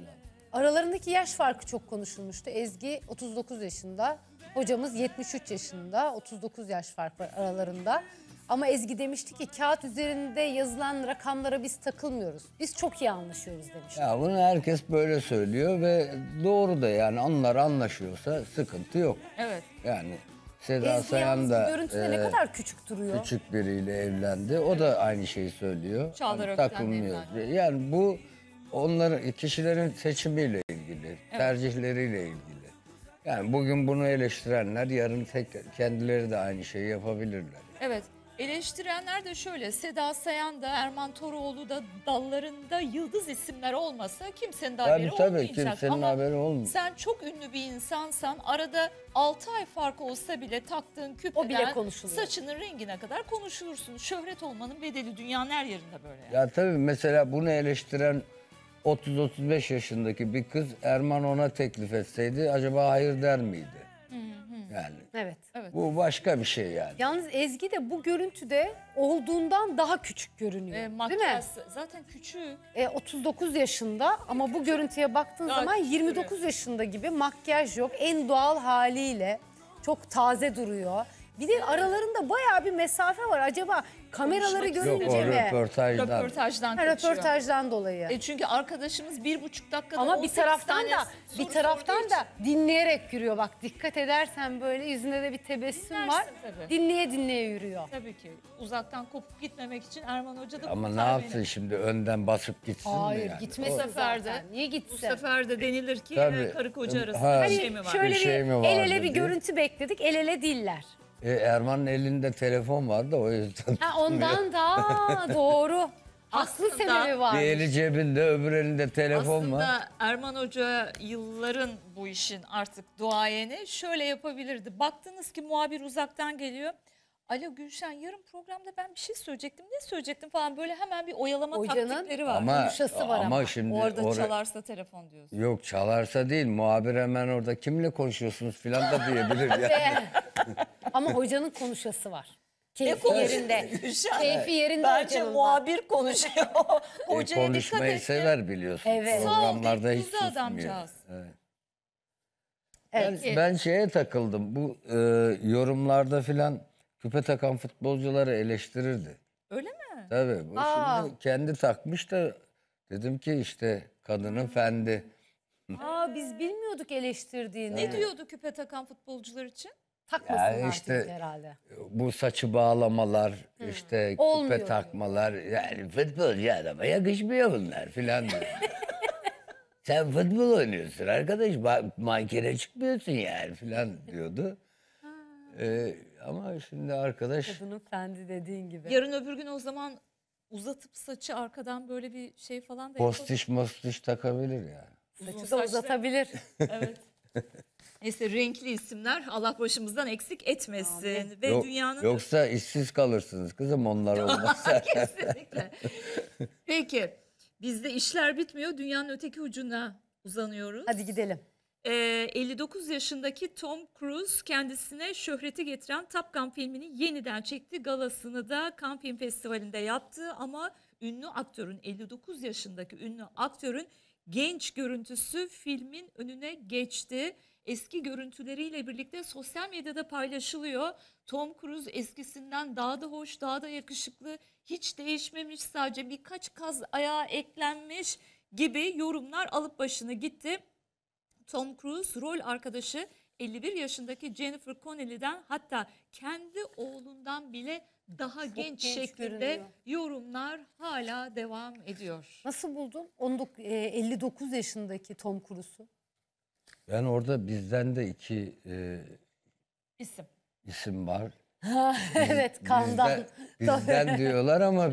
Aralarındaki yaş farkı çok konuşulmuştu. Ezgi 39 yaşında, hocamız 73 yaşında. 39 yaş fark var aralarında. Ama Ezgi demişti ki kağıt üzerinde yazılan rakamlara biz takılmıyoruz. Biz çok iyi anlaşıyoruz demişti. Ya bunu herkes böyle söylüyor ve doğru da yani onlar anlaşıyorsa sıkıntı yok. Evet. Yani Seda Ezgi Sayan da görüntüde ne e, kadar küçük duruyor. küçük biriyle evlendi. O da aynı şeyi söylüyor. Çağlar Ökten'le takılmıyor. evlendi. Yani bu onların kişilerin seçimiyle ilgili, tercihleriyle ilgili. Yani bugün bunu eleştirenler yarın tek kendileri de aynı şeyi yapabilirler. Evet. Eleştirenler de şöyle. Seda Sayan da Erman Toroğlu da dallarında yıldız isimler olmasa kimsenin de haberi Tabii tabii olmayacak. kimsenin Ama haberi olmuyor. sen çok ünlü bir insansan arada 6 ay fark olsa bile taktığın küpeden bile konuşuluyor. saçının rengine kadar konuşulursun. Şöhret olmanın bedeli dünyanın her yerinde böyle. Yani. Ya tabii mesela bunu eleştiren 30-35 yaşındaki bir kız Erman ona teklif etseydi acaba hayır der miydi? Yani Evet. bu başka bir şey yani. Yalnız Ezgi de bu görüntüde olduğundan daha küçük görünüyor. E, değil mi? zaten küçük. E, 39 yaşında ama bu görüntüye baktığın Daha zaman küçük 29 yaşında gibi makyaj yok. En doğal haliyle Çok taze duruyor. Bir de aralarında bayağı bir mesafe var. Acaba kameraları Konuşmak Yok görünce o mi? röportajdan. Röportajdan Ha, kaçıyor. röportajdan dolayı. E çünkü arkadaşımız bir buçuk dakikada Ama bir 18 taraftan tane da soru bir taraftan sorduğu da dinleyerek yürüyor. Bak dikkat edersen böyle yüzünde de bir tebessüm Dinlersin var. tabii. Dinleye dinleye yürüyor. Tabii ki uzaktan kopup gitmemek için Erman Hoca da Ama ne kurtar yapsın beni. şimdi önden basıp gitsin mi Hayır yani? gitmesin O- zaten. Niye Bu gitsin? sefer de denilir ki Tabii. e, karı koca Ha, arasında bir Hani şey mi var? Şöyle Bir şey bir mi var el ele bir görüntü bekledik. El ele değiller. E, Erman'ın elinde telefon vardı o yüzden. Ha ondan da doğru. Haklı Aslında- sebebi var. Bir eli cebinde öbür elinde telefon Aslında var. Erman Hoca yılların bu işin artık duayeni şöyle yapabilirdi. Baktınız ki muhabir uzaktan geliyor. Alo Gülşen yarın programda ben bir şey söyleyecektim. Ne söyleyecektim falan böyle hemen bir oyalama Hocanın- taktikleri var. Ama, konuşası var ama ama. şimdi Orada oraya- çalarsa telefon diyorsun. Yok çalarsa değil muhabir hemen orada kimle konuşuyorsunuz filan da diyebilir ya. Ve- Ama hocanın konuşası var. Keyfi yerinde. Gülşen? Keyfi yerinde Bence hocanın da. muhabir konuşuyor. E, Hocaya dikkat konuşmayı et. sever biliyorsun. Evet. Sağ ol, Programlarda hiç tepkili susmuyor. adamcağız. Evet. Evet. Peki. Ben şeye takıldım. Bu e, yorumlarda filan küpe takan futbolcuları eleştirirdi. Öyle mi? Tabii. Bu Aa. şimdi kendi takmış da dedim ki işte kadının fendi. Aa biz bilmiyorduk eleştirdiğini. Ne diyordu küpe takan futbolcular için? Takmasınlar Ya işte- dedi herhalde. Bu saçı bağlamalar, işte Olmuyor küpe diyor. takmalar. Yani futbolcu adama yakışmıyor bunlar filan diyor. Sen futbol oynuyorsun arkadaş. Bak mankene çıkmıyorsun yani filan diyordu. Ee, ama şimdi arkadaş Kadının fendi dediğin gibi. Yarın öbür gün o zaman uzatıp saçı arkadan böyle bir şey falan da postiş mostiş takabilir yani. Saçı da uzatabilir. Evet. Neyse renkli isimler Allah başımızdan eksik etmesin. Ve Yok- dünyanın Yoksa işsiz kalırsınız kızım onlar olmazsa. Kesinlikle. Peki bizde işler bitmiyor. Dünyanın öteki ucuna uzanıyoruz. Hadi gidelim. Ee, 59 yaşındaki Tom Cruise kendisine şöhreti getiren Top Gun filmini yeniden çekti. Galasını da Cannes Film Festivali'nde yaptı ama ünlü aktörün 59 yaşındaki ünlü aktörün genç görüntüsü filmin önüne geçti. Eski görüntüleriyle birlikte sosyal medyada paylaşılıyor. Tom Cruise eskisinden daha da hoş, daha da yakışıklı, hiç değişmemiş sadece birkaç kaz ayağa eklenmiş gibi yorumlar alıp başını gitti. Tom Cruise rol arkadaşı 51 yaşındaki Jennifer Connelly'den hatta kendi oğlundan bile daha genç, genç şeklinde görünüyor. yorumlar hala devam ediyor. Nasıl buldun? 19, e, 59 yaşındaki Tom Cruise'u. ben orada bizden de iki e, İsim. isim var. evet kandan. Bizden, bizden diyorlar ama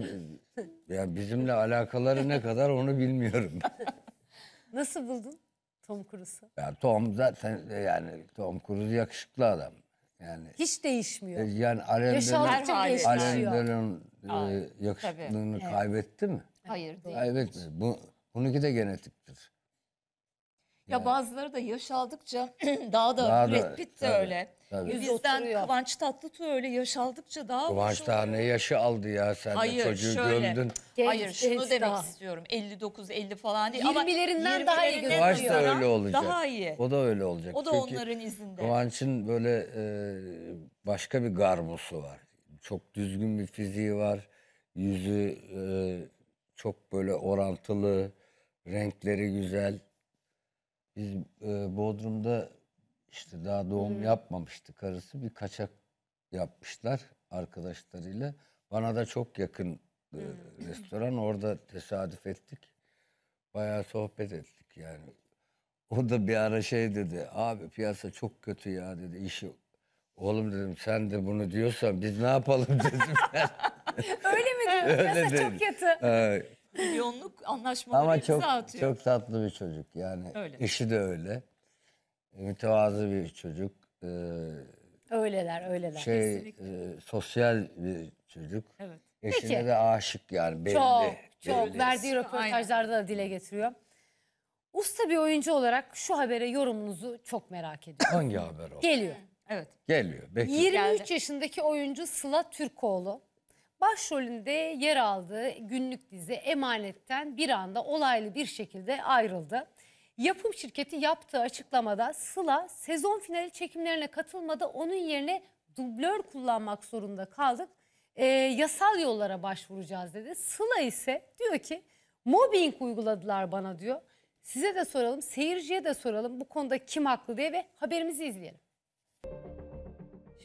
ya bizimle alakaları ne kadar onu bilmiyorum. Nasıl buldun Tom Cruise'u? Ya Tom zaten yani Tom Cruise yakışıklı adam. Yani Hiç değişmiyor. e, yani Alain Yaş Delon, aldıkça Her gençleşiyor. Alain Delon Aa, e, yakışıklılığını kaybetti mi? Hayır değil. Kaybetmedi. Bu, bununki de genetiktir. Ya bazıları da yaş aldıkça daha da Daha da- Brad Pitt de tabii, öyle. tabii. Yüz Bizden oturuyor. Kıvanç Tatlıtuğ öyle yaş aldıkça daha Kıvanç hoş daha oluyor. ne yaşı aldı ya sen Hayır, de çocuğu şöyle. gömdün. Genç, Hayır şunu genç demek daha. istiyorum. 59 50 falan değil ama 20'lerinden daha iyi 20'lerinden gözüküyor. Kıvanç da sonra öyle olacak. Daha iyi. O da öyle olacak. O da Çünkü onların izinde. Kıvanç'ın böyle e, başka bir garbosu var. Çok düzgün bir fiziği var. Yüzü e, çok böyle orantılı, renkleri güzel. Biz e, Bodrum'da işte daha doğum yapmamıştı karısı. Bir kaçak yapmışlar arkadaşlarıyla. Bana da çok yakın e, restoran. Orada tesadüf ettik. Bayağı sohbet ettik yani. O da bir ara şey dedi. Abi piyasa çok kötü ya dedi. İşi Oğlum dedim sen de bunu diyorsan biz ne yapalım dedim. Öyle mi diyorsun? Öyle çok kötü. Milyonluk anlaşmaları Ama imza çok atıyor. çok tatlı bir çocuk yani. Öyle. İşi de öyle. Mütevazı bir çocuk. Ee, Öyleler öyleler. şey Kesinlikle. e, sosyal bir çocuk. Evet. Eşine Peki. de aşık yani belli. Çok çok belli. verdiği röportajlarda da dile getiriyor. Usta bir oyuncu olarak şu habere yorumunuzu çok merak ediyorum. Hangi haber o? Geliyor. Evet. Geliyor. Bekle. 23 Geldi. yaşındaki oyuncu Sıla Türkoğlu başrolünde yer aldığı günlük dizi Emanet'ten bir anda olaylı bir şekilde ayrıldı. Yapım şirketi yaptığı açıklamada Sıla sezon finali çekimlerine katılmadı. Onun yerine dublör kullanmak zorunda kaldık. Ee, yasal yollara başvuracağız dedi. Sıla ise diyor ki mobbing uyguladılar bana diyor. Size de soralım, seyirciye de soralım bu konuda kim haklı diye ve haberimizi izleyelim.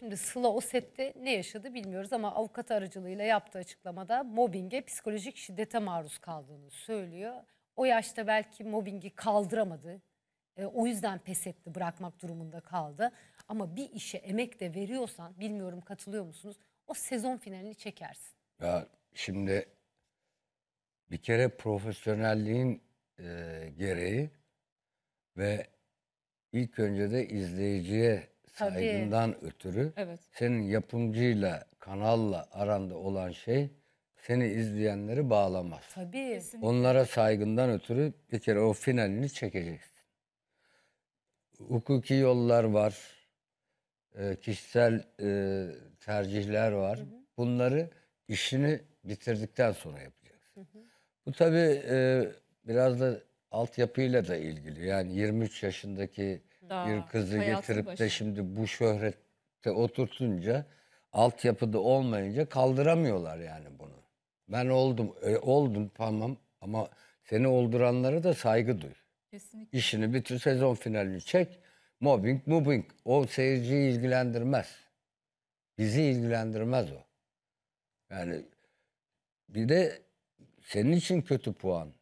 Şimdi Sıla o sette ne yaşadı bilmiyoruz ama avukat aracılığıyla yaptığı açıklamada mobbinge, psikolojik şiddete maruz kaldığını söylüyor. O yaşta belki mobbingi kaldıramadı. E, o yüzden pes etti, bırakmak durumunda kaldı. Ama bir işe emek de veriyorsan, bilmiyorum katılıyor musunuz? O sezon finalini çekersin. Ya şimdi bir kere profesyonelliğin e, gereği ve ilk önce de izleyiciye Tabii. saygından ötürü Evet. senin yapımcıyla, kanalla aranda olan şey seni izleyenleri bağlamaz. Tabii. Kesinlikle. Onlara saygından ötürü bir kere o finalini çekeceksin. Hukuki yollar var, e, kişisel e, tercihler var. Bunları işini bitirdikten sonra yapacaksın. Bu tabii e, biraz da altyapıyla da ilgili. Yani 23 yaşındaki Daha bir kızı hayatın getirip başı. de şimdi bu şöhrette oturtunca altyapıda olmayınca kaldıramıyorlar yani bunu. Ben oldum, e, oldum tamam ama seni olduranlara da saygı duy. Kesinlikle. İşini bitir, sezon finalini çek. Mobbing, mobbing. O seyirciyi ilgilendirmez. Bizi ilgilendirmez o. Yani bir de senin için kötü puan.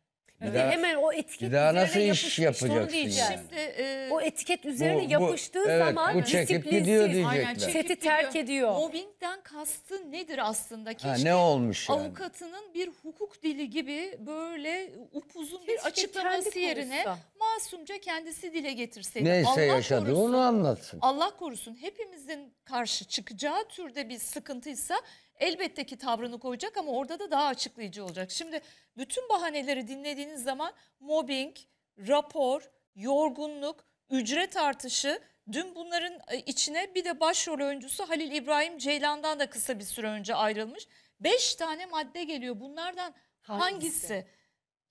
Bir Bir daha- hemen o etiket bir daha nasıl iş yapacaksın yani? Şimdi e, O etiket üzerine Bu- bu- yapıştığı evet, zaman bu çekip gidiyor diyecekler. Seti terk ediyor. Mobbingden kastı nedir aslında? Keşke Ha, ne olmuş yani? avukatının bir hukuk dili gibi böyle upuzun bir Keşke açıklaması kendi yerine masumca kendisi dile getirseydi. Neyse Allah yaşadı korusun, onu anlatsın. Allah korusun hepimizin karşı çıkacağı türde bir sıkıntıysa elbette ki tavrını koyacak ama orada da daha açıklayıcı olacak. Şimdi bütün bahaneleri dinlediğiniz zaman mobbing, rapor, yorgunluk, ücret artışı dün bunların e, içine bir de başrol oyuncusu Halil İbrahim Ceylan'dan da kısa bir süre önce ayrılmış. Beş tane madde geliyor. Bunlardan hangisi? Hangisi?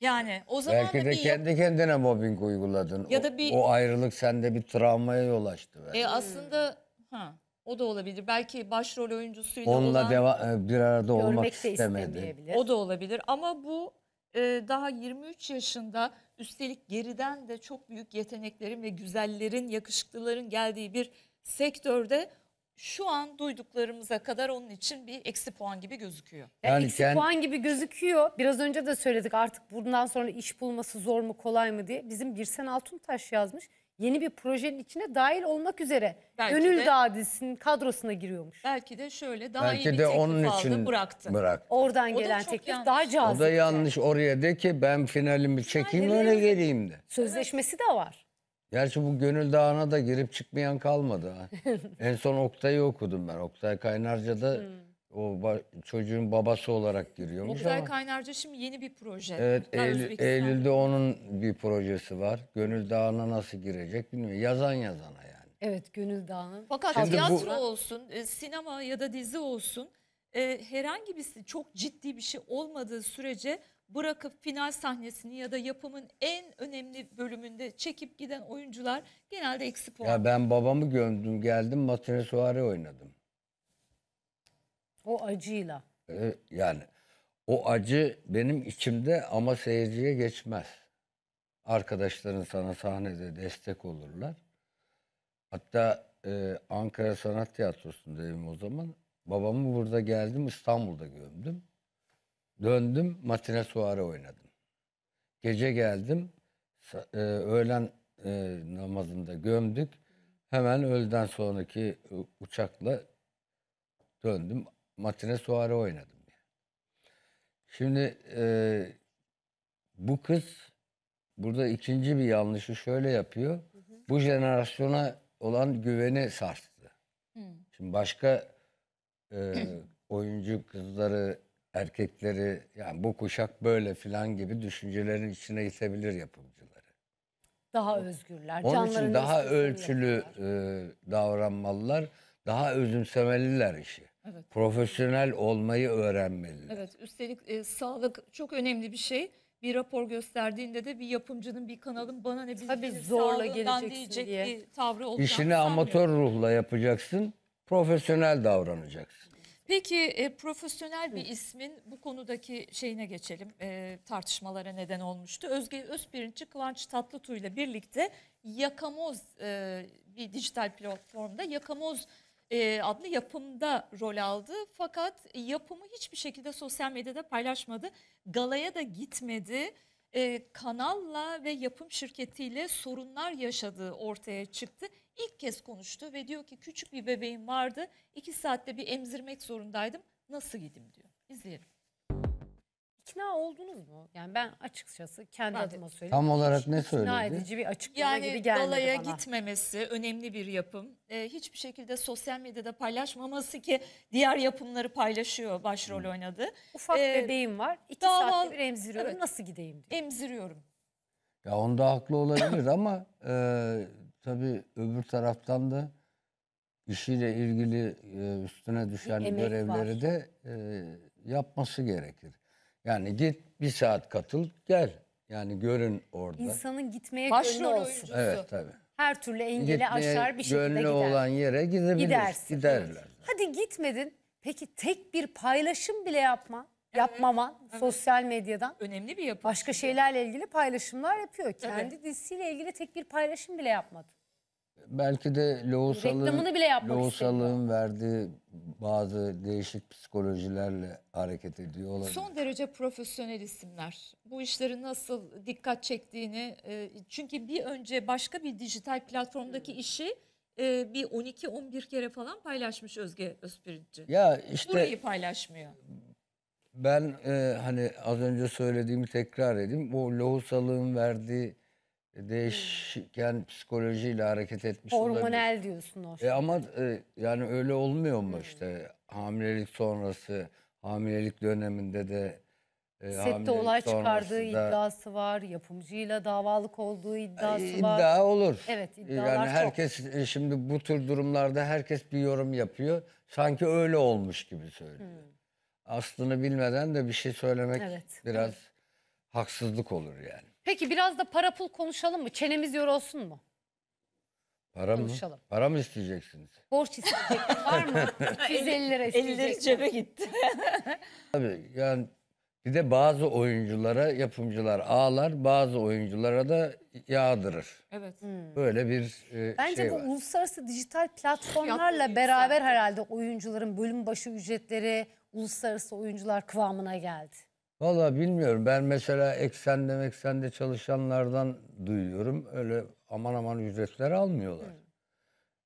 Yani o zaman Belki da de bir kendi kendine mobbing uyguladın. Ya O- da bir- o, ayrılık sende bir travmaya yol açtı. belki. E, aslında ha o da olabilir. Belki başrol oyuncusuyla Onunla olan deva- e, bir arada olmak Görmek de istemedi. istemeyebilir. o da olabilir ama bu e, daha 23 yaşında üstelik geriden de çok büyük yeteneklerin ve güzellerin, yakışıklıların geldiği bir sektörde şu an duyduklarımıza kadar onun için bir eksi puan gibi gözüküyor. Yani Yani eksik kend- puan gibi gözüküyor. Biraz önce de söyledik artık bundan sonra iş bulması zor mu kolay mı diye. Bizim Birsen Altuntaş yazmış. Yeni bir projenin içine dahil olmak üzere. Belki Gönül de- Dağı dizisinin kadrosu giriyormuş. Belki de şöyle daha iyi Belki bir de teklif onun aldı, için bıraktı. bırak. Oradan O da gelen çok teklif yanlış. daha O cazip. da yanlış oraya de ki ben finalimi çekeyim öyle geleyim de. Sözleşmesi de var. Gerçi bu Gönül Dağı'na da girip çıkmayan kalmadı. Ha. en son Oktay'ı okudum ben. Oktay Kaynarca'da o ba- çocuğun babası olarak giriyormuş Oktay ama. Kaynarca şimdi yeni bir proje. Evet Eylül-. Eylül'de onun bir projesi var. Gönül Dağı'na nasıl girecek bilmiyorum. Yazan yazana yani. Evet Gönül Dağı'nın. Fakat Şimdi bu- tiyatro olsun, e, sinema ya da dizi olsun e, herhangi bir çok ciddi bir şey olmadığı sürece bırakıp final sahnesini ya da yapımın en önemli bölümünde çekip giden oyuncular genelde eksi puan. Ya ben babamı gömdüm geldim matine suare oynadım. O acıyla. Ee, Yani o acı benim içimde ama seyirciye geçmez. Arkadaşların sana sahnede destek olurlar. Hatta e, Ankara Sanat Tiyatrosu'ndayım o zaman. Babamı burada geldim İstanbul'da gömdüm. Döndüm matine suare oynadım. Gece geldim e, öğlen e, namazında gömdük. Hemen öğleden sonraki e, uçakla döndüm matine suare oynadım. Şimdi e, bu kız burada ikinci bir yanlışı şöyle yapıyor. Bu jenerasyona olan güveni sarstı. Hmm. Şimdi başka e, oyuncu kızları, erkekleri yani bu kuşak böyle filan gibi düşüncelerin içine itebilir yapımcıları. Daha özgürler. Onun için daha ölçülü e, davranmalılar, daha özümsemeliler işi. Evet. Profesyonel olmayı öğrenmeliler. Evet, üstelik e, sağlık çok önemli bir şey. bir rapor gösterdiğinde de bir yapımcının bir kanalın bana ne Tabii zorla geleceksin diyecek diye. bir tavrı olacağını İşini sanmıyorum. amatör ruhla yapacaksın. Profesyonel davranacaksın. Peki e, profesyonel bir ismin bu konudaki şeyine geçelim. E, tartışmalara neden olmuştu. Özge Özpirinççi Kıvanç Tatlıtuğ ile birlikte Yakamoz e, bir dijital platformda Yakamoz e, adlı yapımda rol aldı. Fakat yapımı hiçbir şekilde sosyal medyada paylaşmadı. Galaya da gitmedi. E, kanalla ve yapım şirketiyle sorunlar yaşadığı ortaya çıktı. İlk kez konuştu ve diyor ki küçük bir bebeğim vardı. iki saatte bir emzirmek zorundaydım. Nasıl gideyim diyor. İzleyelim. İkna oldunuz mu? Yani ben açıkçası kendi de- adıma söyleyeyim. Tam olarak ne İkna söyledi? edici bir açıklama gibi Yani gelmedi galaya bana. gitmemesi önemli bir yapım. Ee, hiçbir şekilde sosyal medyada paylaşmaması ki diğer yapımları paylaşıyor başrol oynadı. Ufak Ee, bebeğim var. iki dava- saatte bir emziriyorum. Evet. Nasıl gideyim diyor. Emziriyorum. Ya onda haklı olabilir ama e, tabii öbür taraftan da işiyle ilgili e, üstüne düşen emek görevleri var. de e, yapması gerekir. Yani git bir saat katıl gel. Yani görün orada. İnsanın gitmeye Başrol gönlü olsun. Evet tabii. Her türlü engeli Gitmeye aşar bir şekilde gönlü gider. olan yere gidebilir. Gidersin. Giderler. Hadi gitmedin. Peki tek bir paylaşım bile yapma. Yapmaman sosyal medyadan. Önemli bir yapım. Başka şeylerle ilgili paylaşımlar yapıyor. Kendi dizisiyle ilgili tek bir paylaşım bile yapmadı. Belki de lohusalığın, Reklamını bile yapmak verdiği bazı değişik psikolojilerle hareket ediyor olabilir. Son derece profesyonel isimler. Bu işleri nasıl dikkat çektiğini e, çünkü bir önce başka bir dijital platformdaki işi e, bir 12-11 kere falan paylaşmış Özge Özpirinççi. Ya işte Burayı paylaşmıyor. ben e, hani az önce söylediğimi tekrar edeyim. O lohusalığın verdiği değişken psikolojiyle hareket etmiş olabilir. Hormonal diyorsun o. E ama e, yani öyle olmuyor mu işte hamilelik sonrası, hamilelik döneminde de e, Sette hamilelik olay sonrası çıkardığı da- iddiası var. Yapımcıyla davalık olduğu iddiası E, var. İddia olur. Evet, E, iddialar Yani çok. herkes e, şimdi bu tür durumlarda herkes bir yorum yapıyor. Sanki öyle olmuş gibi söylüyor. Aslını bilmeden de bir şey söylemek Hmm. Evet. biraz haksızlık olur yani. Peki biraz da para pul konuşalım mı? Çenemiz yorulsun mu? Para mı? Konuşalım. Para mı isteyeceksiniz? Borç isteyecek var mı? 250 lira isteyecek. Elleri cebe gitti. Tabii yani bir de bazı oyunculara yapımcılar ağlar, bazı oyunculara da yağdırır. Evet. Böyle bir e, Bence şey bu var. uluslararası dijital platformlarla beraber herhalde oyuncuların bölüm başı ücretleri uluslararası oyuncular kıvamına geldi. Vallahi bilmiyorum. Ben mesela eksende meksende çalışanlardan duyuyorum. Öyle aman aman ücretler almıyorlar.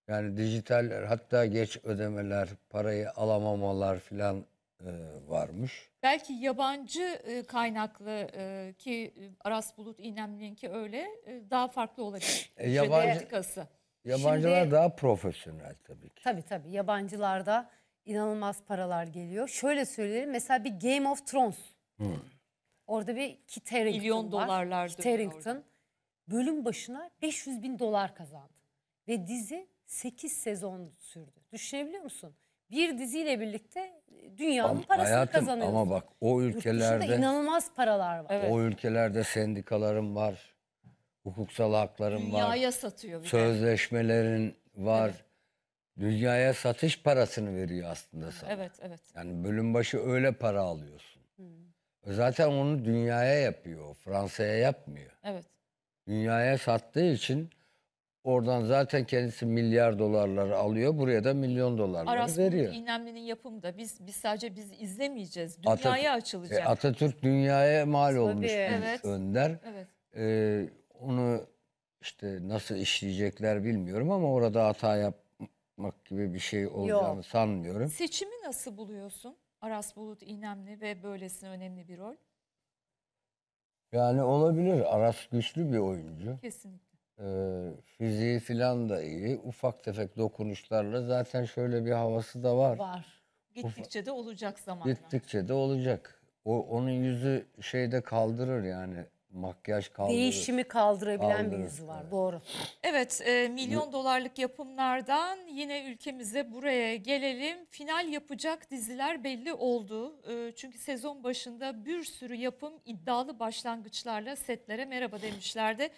Yani dijital hatta geç ödemeler, parayı alamamalar filan e, varmış. Belki yabancı e, kaynaklı e, ki e, Aras Bulut İynemli'ninki öyle e, daha farklı olabilir. E, yabancı- Politikası. Yabancılar Şimdi- daha profesyonel tabii ki. Tabii tabii yabancılarda inanılmaz paralar geliyor. Şöyle söyleyelim mesela bir Game of Thrones. Orada bir Kit Harington Milyon var. dolarlar Kit Harington bölüm başına 500 bin dolar kazandı. Ve dizi 8 sezon sürdü. Düşünebiliyor musun? Bir diziyle birlikte e, dünyanın Ama parasını hayatım kazanıyorsun. ama bak o ülkelerde inanılmaz paralar var. Evet. o ülkelerde sendikaların var. Hukuksal hakların var. Dünyaya satıyor bir de. Sözleşmelerin var. Dünyaya satış parasını veriyor aslında sana. Evet evet. Yani bölüm başı öyle para alıyorsun. Zaten onu dünyaya yapıyor. Fransa'ya yapmıyor. Evet. Dünyaya sattığı için oradan zaten kendisi milyar dolarları alıyor. Buraya da milyon dolarları Aras veriyor. İynemli'nin yapımında biz biz sadece biz izlemeyeceğiz. Atatürk- Dünyaya E, açılacak. Atatürk dünyaya mal olmuş bir Evet. önder. evet. Ee, onu işte nasıl işleyecekler bilmiyorum ama orada hata yapmak gibi bir şey olacağını Yok. sanmıyorum. Seçimi nasıl buluyorsun? Aras Bulut İynemli ve böylesine önemli bir rol. Yani olabilir. Aras güçlü bir oyuncu. Kesinlikle. Ee, fiziği falan da iyi. Ufak tefek dokunuşlarla zaten şöyle bir havası da var. Var. Gittikçe de olacak zamanla. Gittikçe de olacak. O onun yüzü şeyde kaldırır yani makyaj kaldırır. Değişimi kaldırabilen bir Kaldırır, yüzü var. evet. Doğru. Evet, e, milyon dolarlık yapımlardan yine ülkemize buraya gelelim. Final yapacak diziler belli oldu. E, çünkü sezon başında bir sürü yapım iddialı başlangıçlarla setlere merhaba demişlerdi.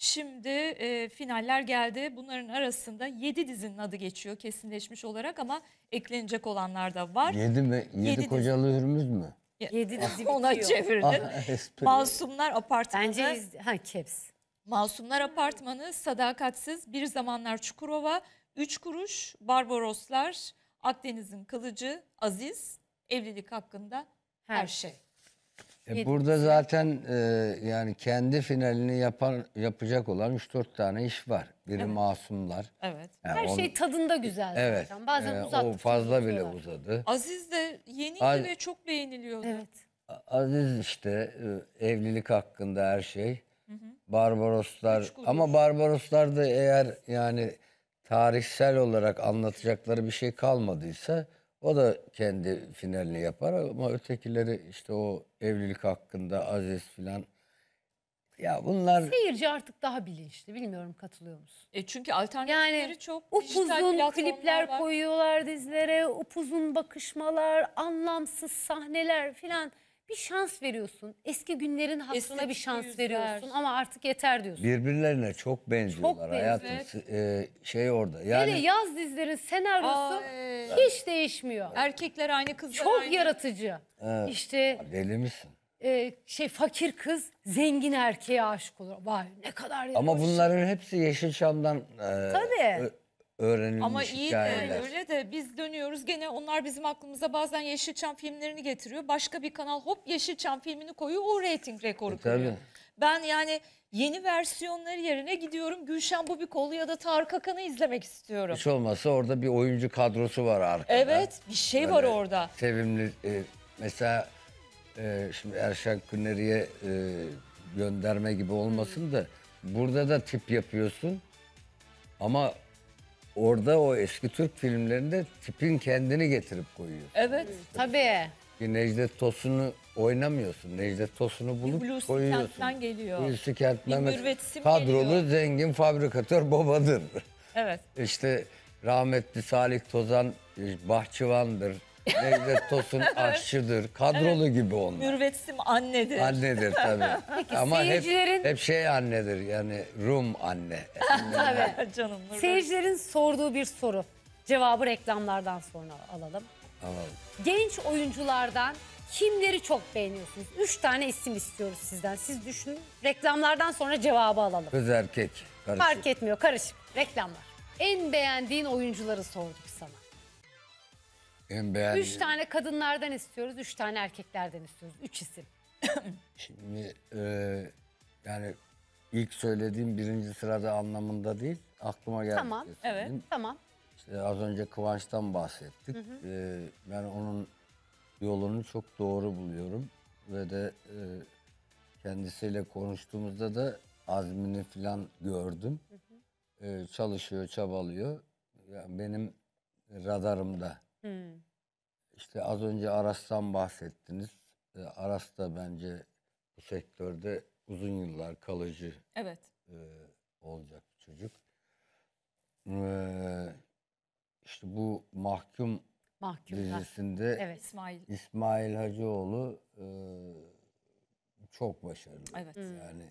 Şimdi e, finaller geldi. Bunların arasında 7 dizinin adı geçiyor kesinleşmiş olarak ama eklenecek olanlar da var. Yedi mi? Yedi, Yedi dizi. kocalı hürmüz mü? Yedi dizi Ona bitiyor. çevirdim. Ah, espri. Masumlar Apartmanı. Bence iz... ha Caps. Masumlar Apartmanı, Sadakatsiz, Bir Zamanlar Çukurova, Üç Kuruş, Barbaroslar, Akdeniz'in Kılıcı, Aziz, Evlilik Hakkında Her, Her Şey. E, burada zaten e, yani kendi finalini yapan yapacak olan 3-4 tane iş var. Biri Masumlar. Evet. Yani Her onu- şey tadında güzel Evet. zaten. Bazen e, o uzattıkça fazla bile uzatıyorlar. uzadı. Aziz de yeniydi Az- ve çok beğeniliyordu. Evet. Aziz işte e, evlilik hakkında her şey. Barbaroslar Üç kuruş. ama Barbaroslar da eğer yani tarihsel olarak anlatacakları bir şey kalmadıysa o da kendi finalini yapar ama ötekileri işte o evlilik hakkında Aziz filan ya bunlar Seyirci artık daha bilinçli. Bilmiyorum katılıyor musun? E çünkü alternatifleri Yani çok upuzun klipler var. koyuyorlar dizilere, upuzun bakışmalar, anlamsız sahneler filan. Bir şans veriyorsun. Eski günlerin Estetik bir şans yüzler. veriyorsun ama artık yeter diyorsun. birbirlerine çok benziyorlar benziyor. hayatım. E, şey orada Hele yani yaz dizilerin senaryosu Ay, hiç değişmiyor. erkekler aynı kızlar Çok aynı. yaratıcı. Evet. İşte deli misin? e, şey fakir kız zengin erkeğe aşık olur. Vay ne kadar Ama hoş. bunların hepsi Yeşilçam'dan e, Tabii. ö- öğrenilmiş Ama iyi de hikayeler. öyle de biz dönüyoruz gene onlar bizim aklımıza bazen Yeşilçam filmlerini getiriyor. Başka bir kanal hop Yeşilçam filmini koyuyor o reyting rekoru E, kırıyor. tabii. Ben yani yeni versiyonları yerine gidiyorum Gülşen Bubikoğlu ya da Tarık Akan'ı izlemek istiyorum. Hiç olmazsa orada bir oyuncu kadrosu var arkada. Evet bir şey var Böyle orada. Sevimli. e, mesela e, şimdi Erşan Kuneri'ye e, gönderme gibi olmasın da burada da tip yapıyorsun ama orada o eski Türk filmlerinde tipin kendini getirip koyuyorsun. Evet. Tabii. Bir Necdet Tosun'u oynamıyorsun. Necdet Tosun'u bulup Hulusi koyuyorsun. Kent'ten geliyor. Hulusi Kent Bir Mehmet Mürvet İsim kadrolu geliyor. zengin fabrikatör babadır. Evet. İşte rahmetli Salih Tozan e, bahçıvandır. Necdet Tosun aşçıdır. Kadrolu gibi onlar. Mürvet İsim annedir. Annedir tabii. Ama hep, seyircilerin- hep şey annedir yani Rum anne. Tabii. Canım Mürvet. Seyircilerin sorduğu bir soru. Cevabı reklamlardan sonra alalım. Anladım. Genç oyunculardan kimleri çok beğeniyorsunuz? Üç tane isim istiyoruz sizden. Siz düşünün. Reklamlardan sonra cevabı alalım. Kız erkek karışık. Fark etmiyor. Karışık. Reklamlar. En beğendiğin oyuncuları sorduk. En beğendiğim. Üç tane kadınlardan istiyoruz. Üç tane erkeklerden istiyoruz. Üç isim. Şimdi e, yani ilk söylediğim birinci sırada anlamında değil. Aklıma geldi. Tamam, evet. Tamam. İşte az önce Kıvanç'tan bahsettik. Ee, ben onun yolunu çok doğru buluyorum ve de e, kendisiyle konuştuğumuzda da azmini falan gördüm. Ee, çalışıyor, çabalıyor. Yani benim radarımda. Hmm. İşte az önce Aras'tan bahsettiniz. Ee, Aras da bence bu sektörde uzun yıllar kalıcı Evet. e, olacak bir çocuk. Ee, işte bu mahkum Mahkumlar. dizisinde Evet. İsmail. İsmail Hacıoğlu e, çok başarılı. Evet. Yani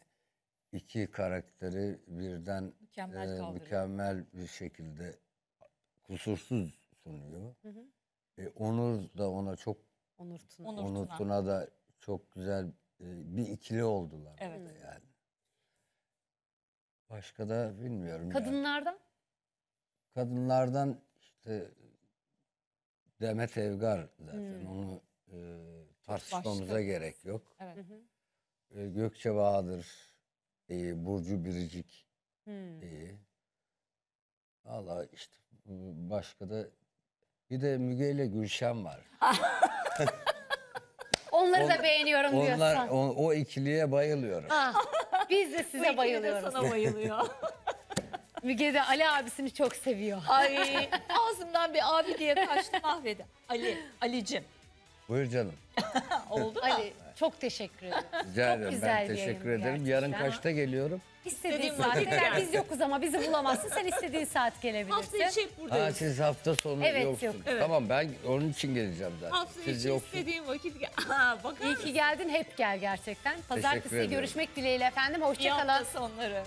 iki karakteri birden Mükemmel e, mükemmel bir şekilde kusursuz sunuyor. E, Onur da ona çok Onur Tuna. Onur Onur Tuna. Da çok güzel e, bir ikili oldular. Evet. orada Yani. Başka da bilmiyorum. yani. Kadınlardan? Kadınlardan işte Demet Evgar zaten Hmm. onu e, tartışmamıza başka. gerek yok. Evet. E, Gökçe Bahadır iyi, Burcu Biricik Hmm. iyi. Valla işte e, başka da bir de Müge ile Gülşen var. Onları da beğeniyorum Onlar diyorsan. o, o ikiliye bayılıyorum. Ha, biz de Bu size bayılıyoruz. sana bayılıyor. Müge de Ali abisini çok seviyor. Ay ağzımdan bir abi diye kaçtı mahvedi. Ali, Alicim. Buyur canım. Oldu mu? Ali Çok teşekkür ederim. Rica Çok ederim. güzel Ben bir teşekkür yayındı ederim. Yarın gerçekten. kaçta geliyorum? İstediğin İstediğin vakit gel. biz yokuz ama bizi bulamazsın. Sen istediğin saat Hafta gelebilirsin. içi hep Ha buradayız. siz hafta sonu Evet, yoksunuz. yok. Evet. Tamam ben onun için geleceğim zaten. Hafta siz içi yoksunuz. istediğin vakit gel. Aa, bakar İyi mısın? ki geldin. Hep gel gerçekten. Pazartesi ederim. görüşmek dileğiyle efendim. İyi Hoşçakalın. hafta sonları.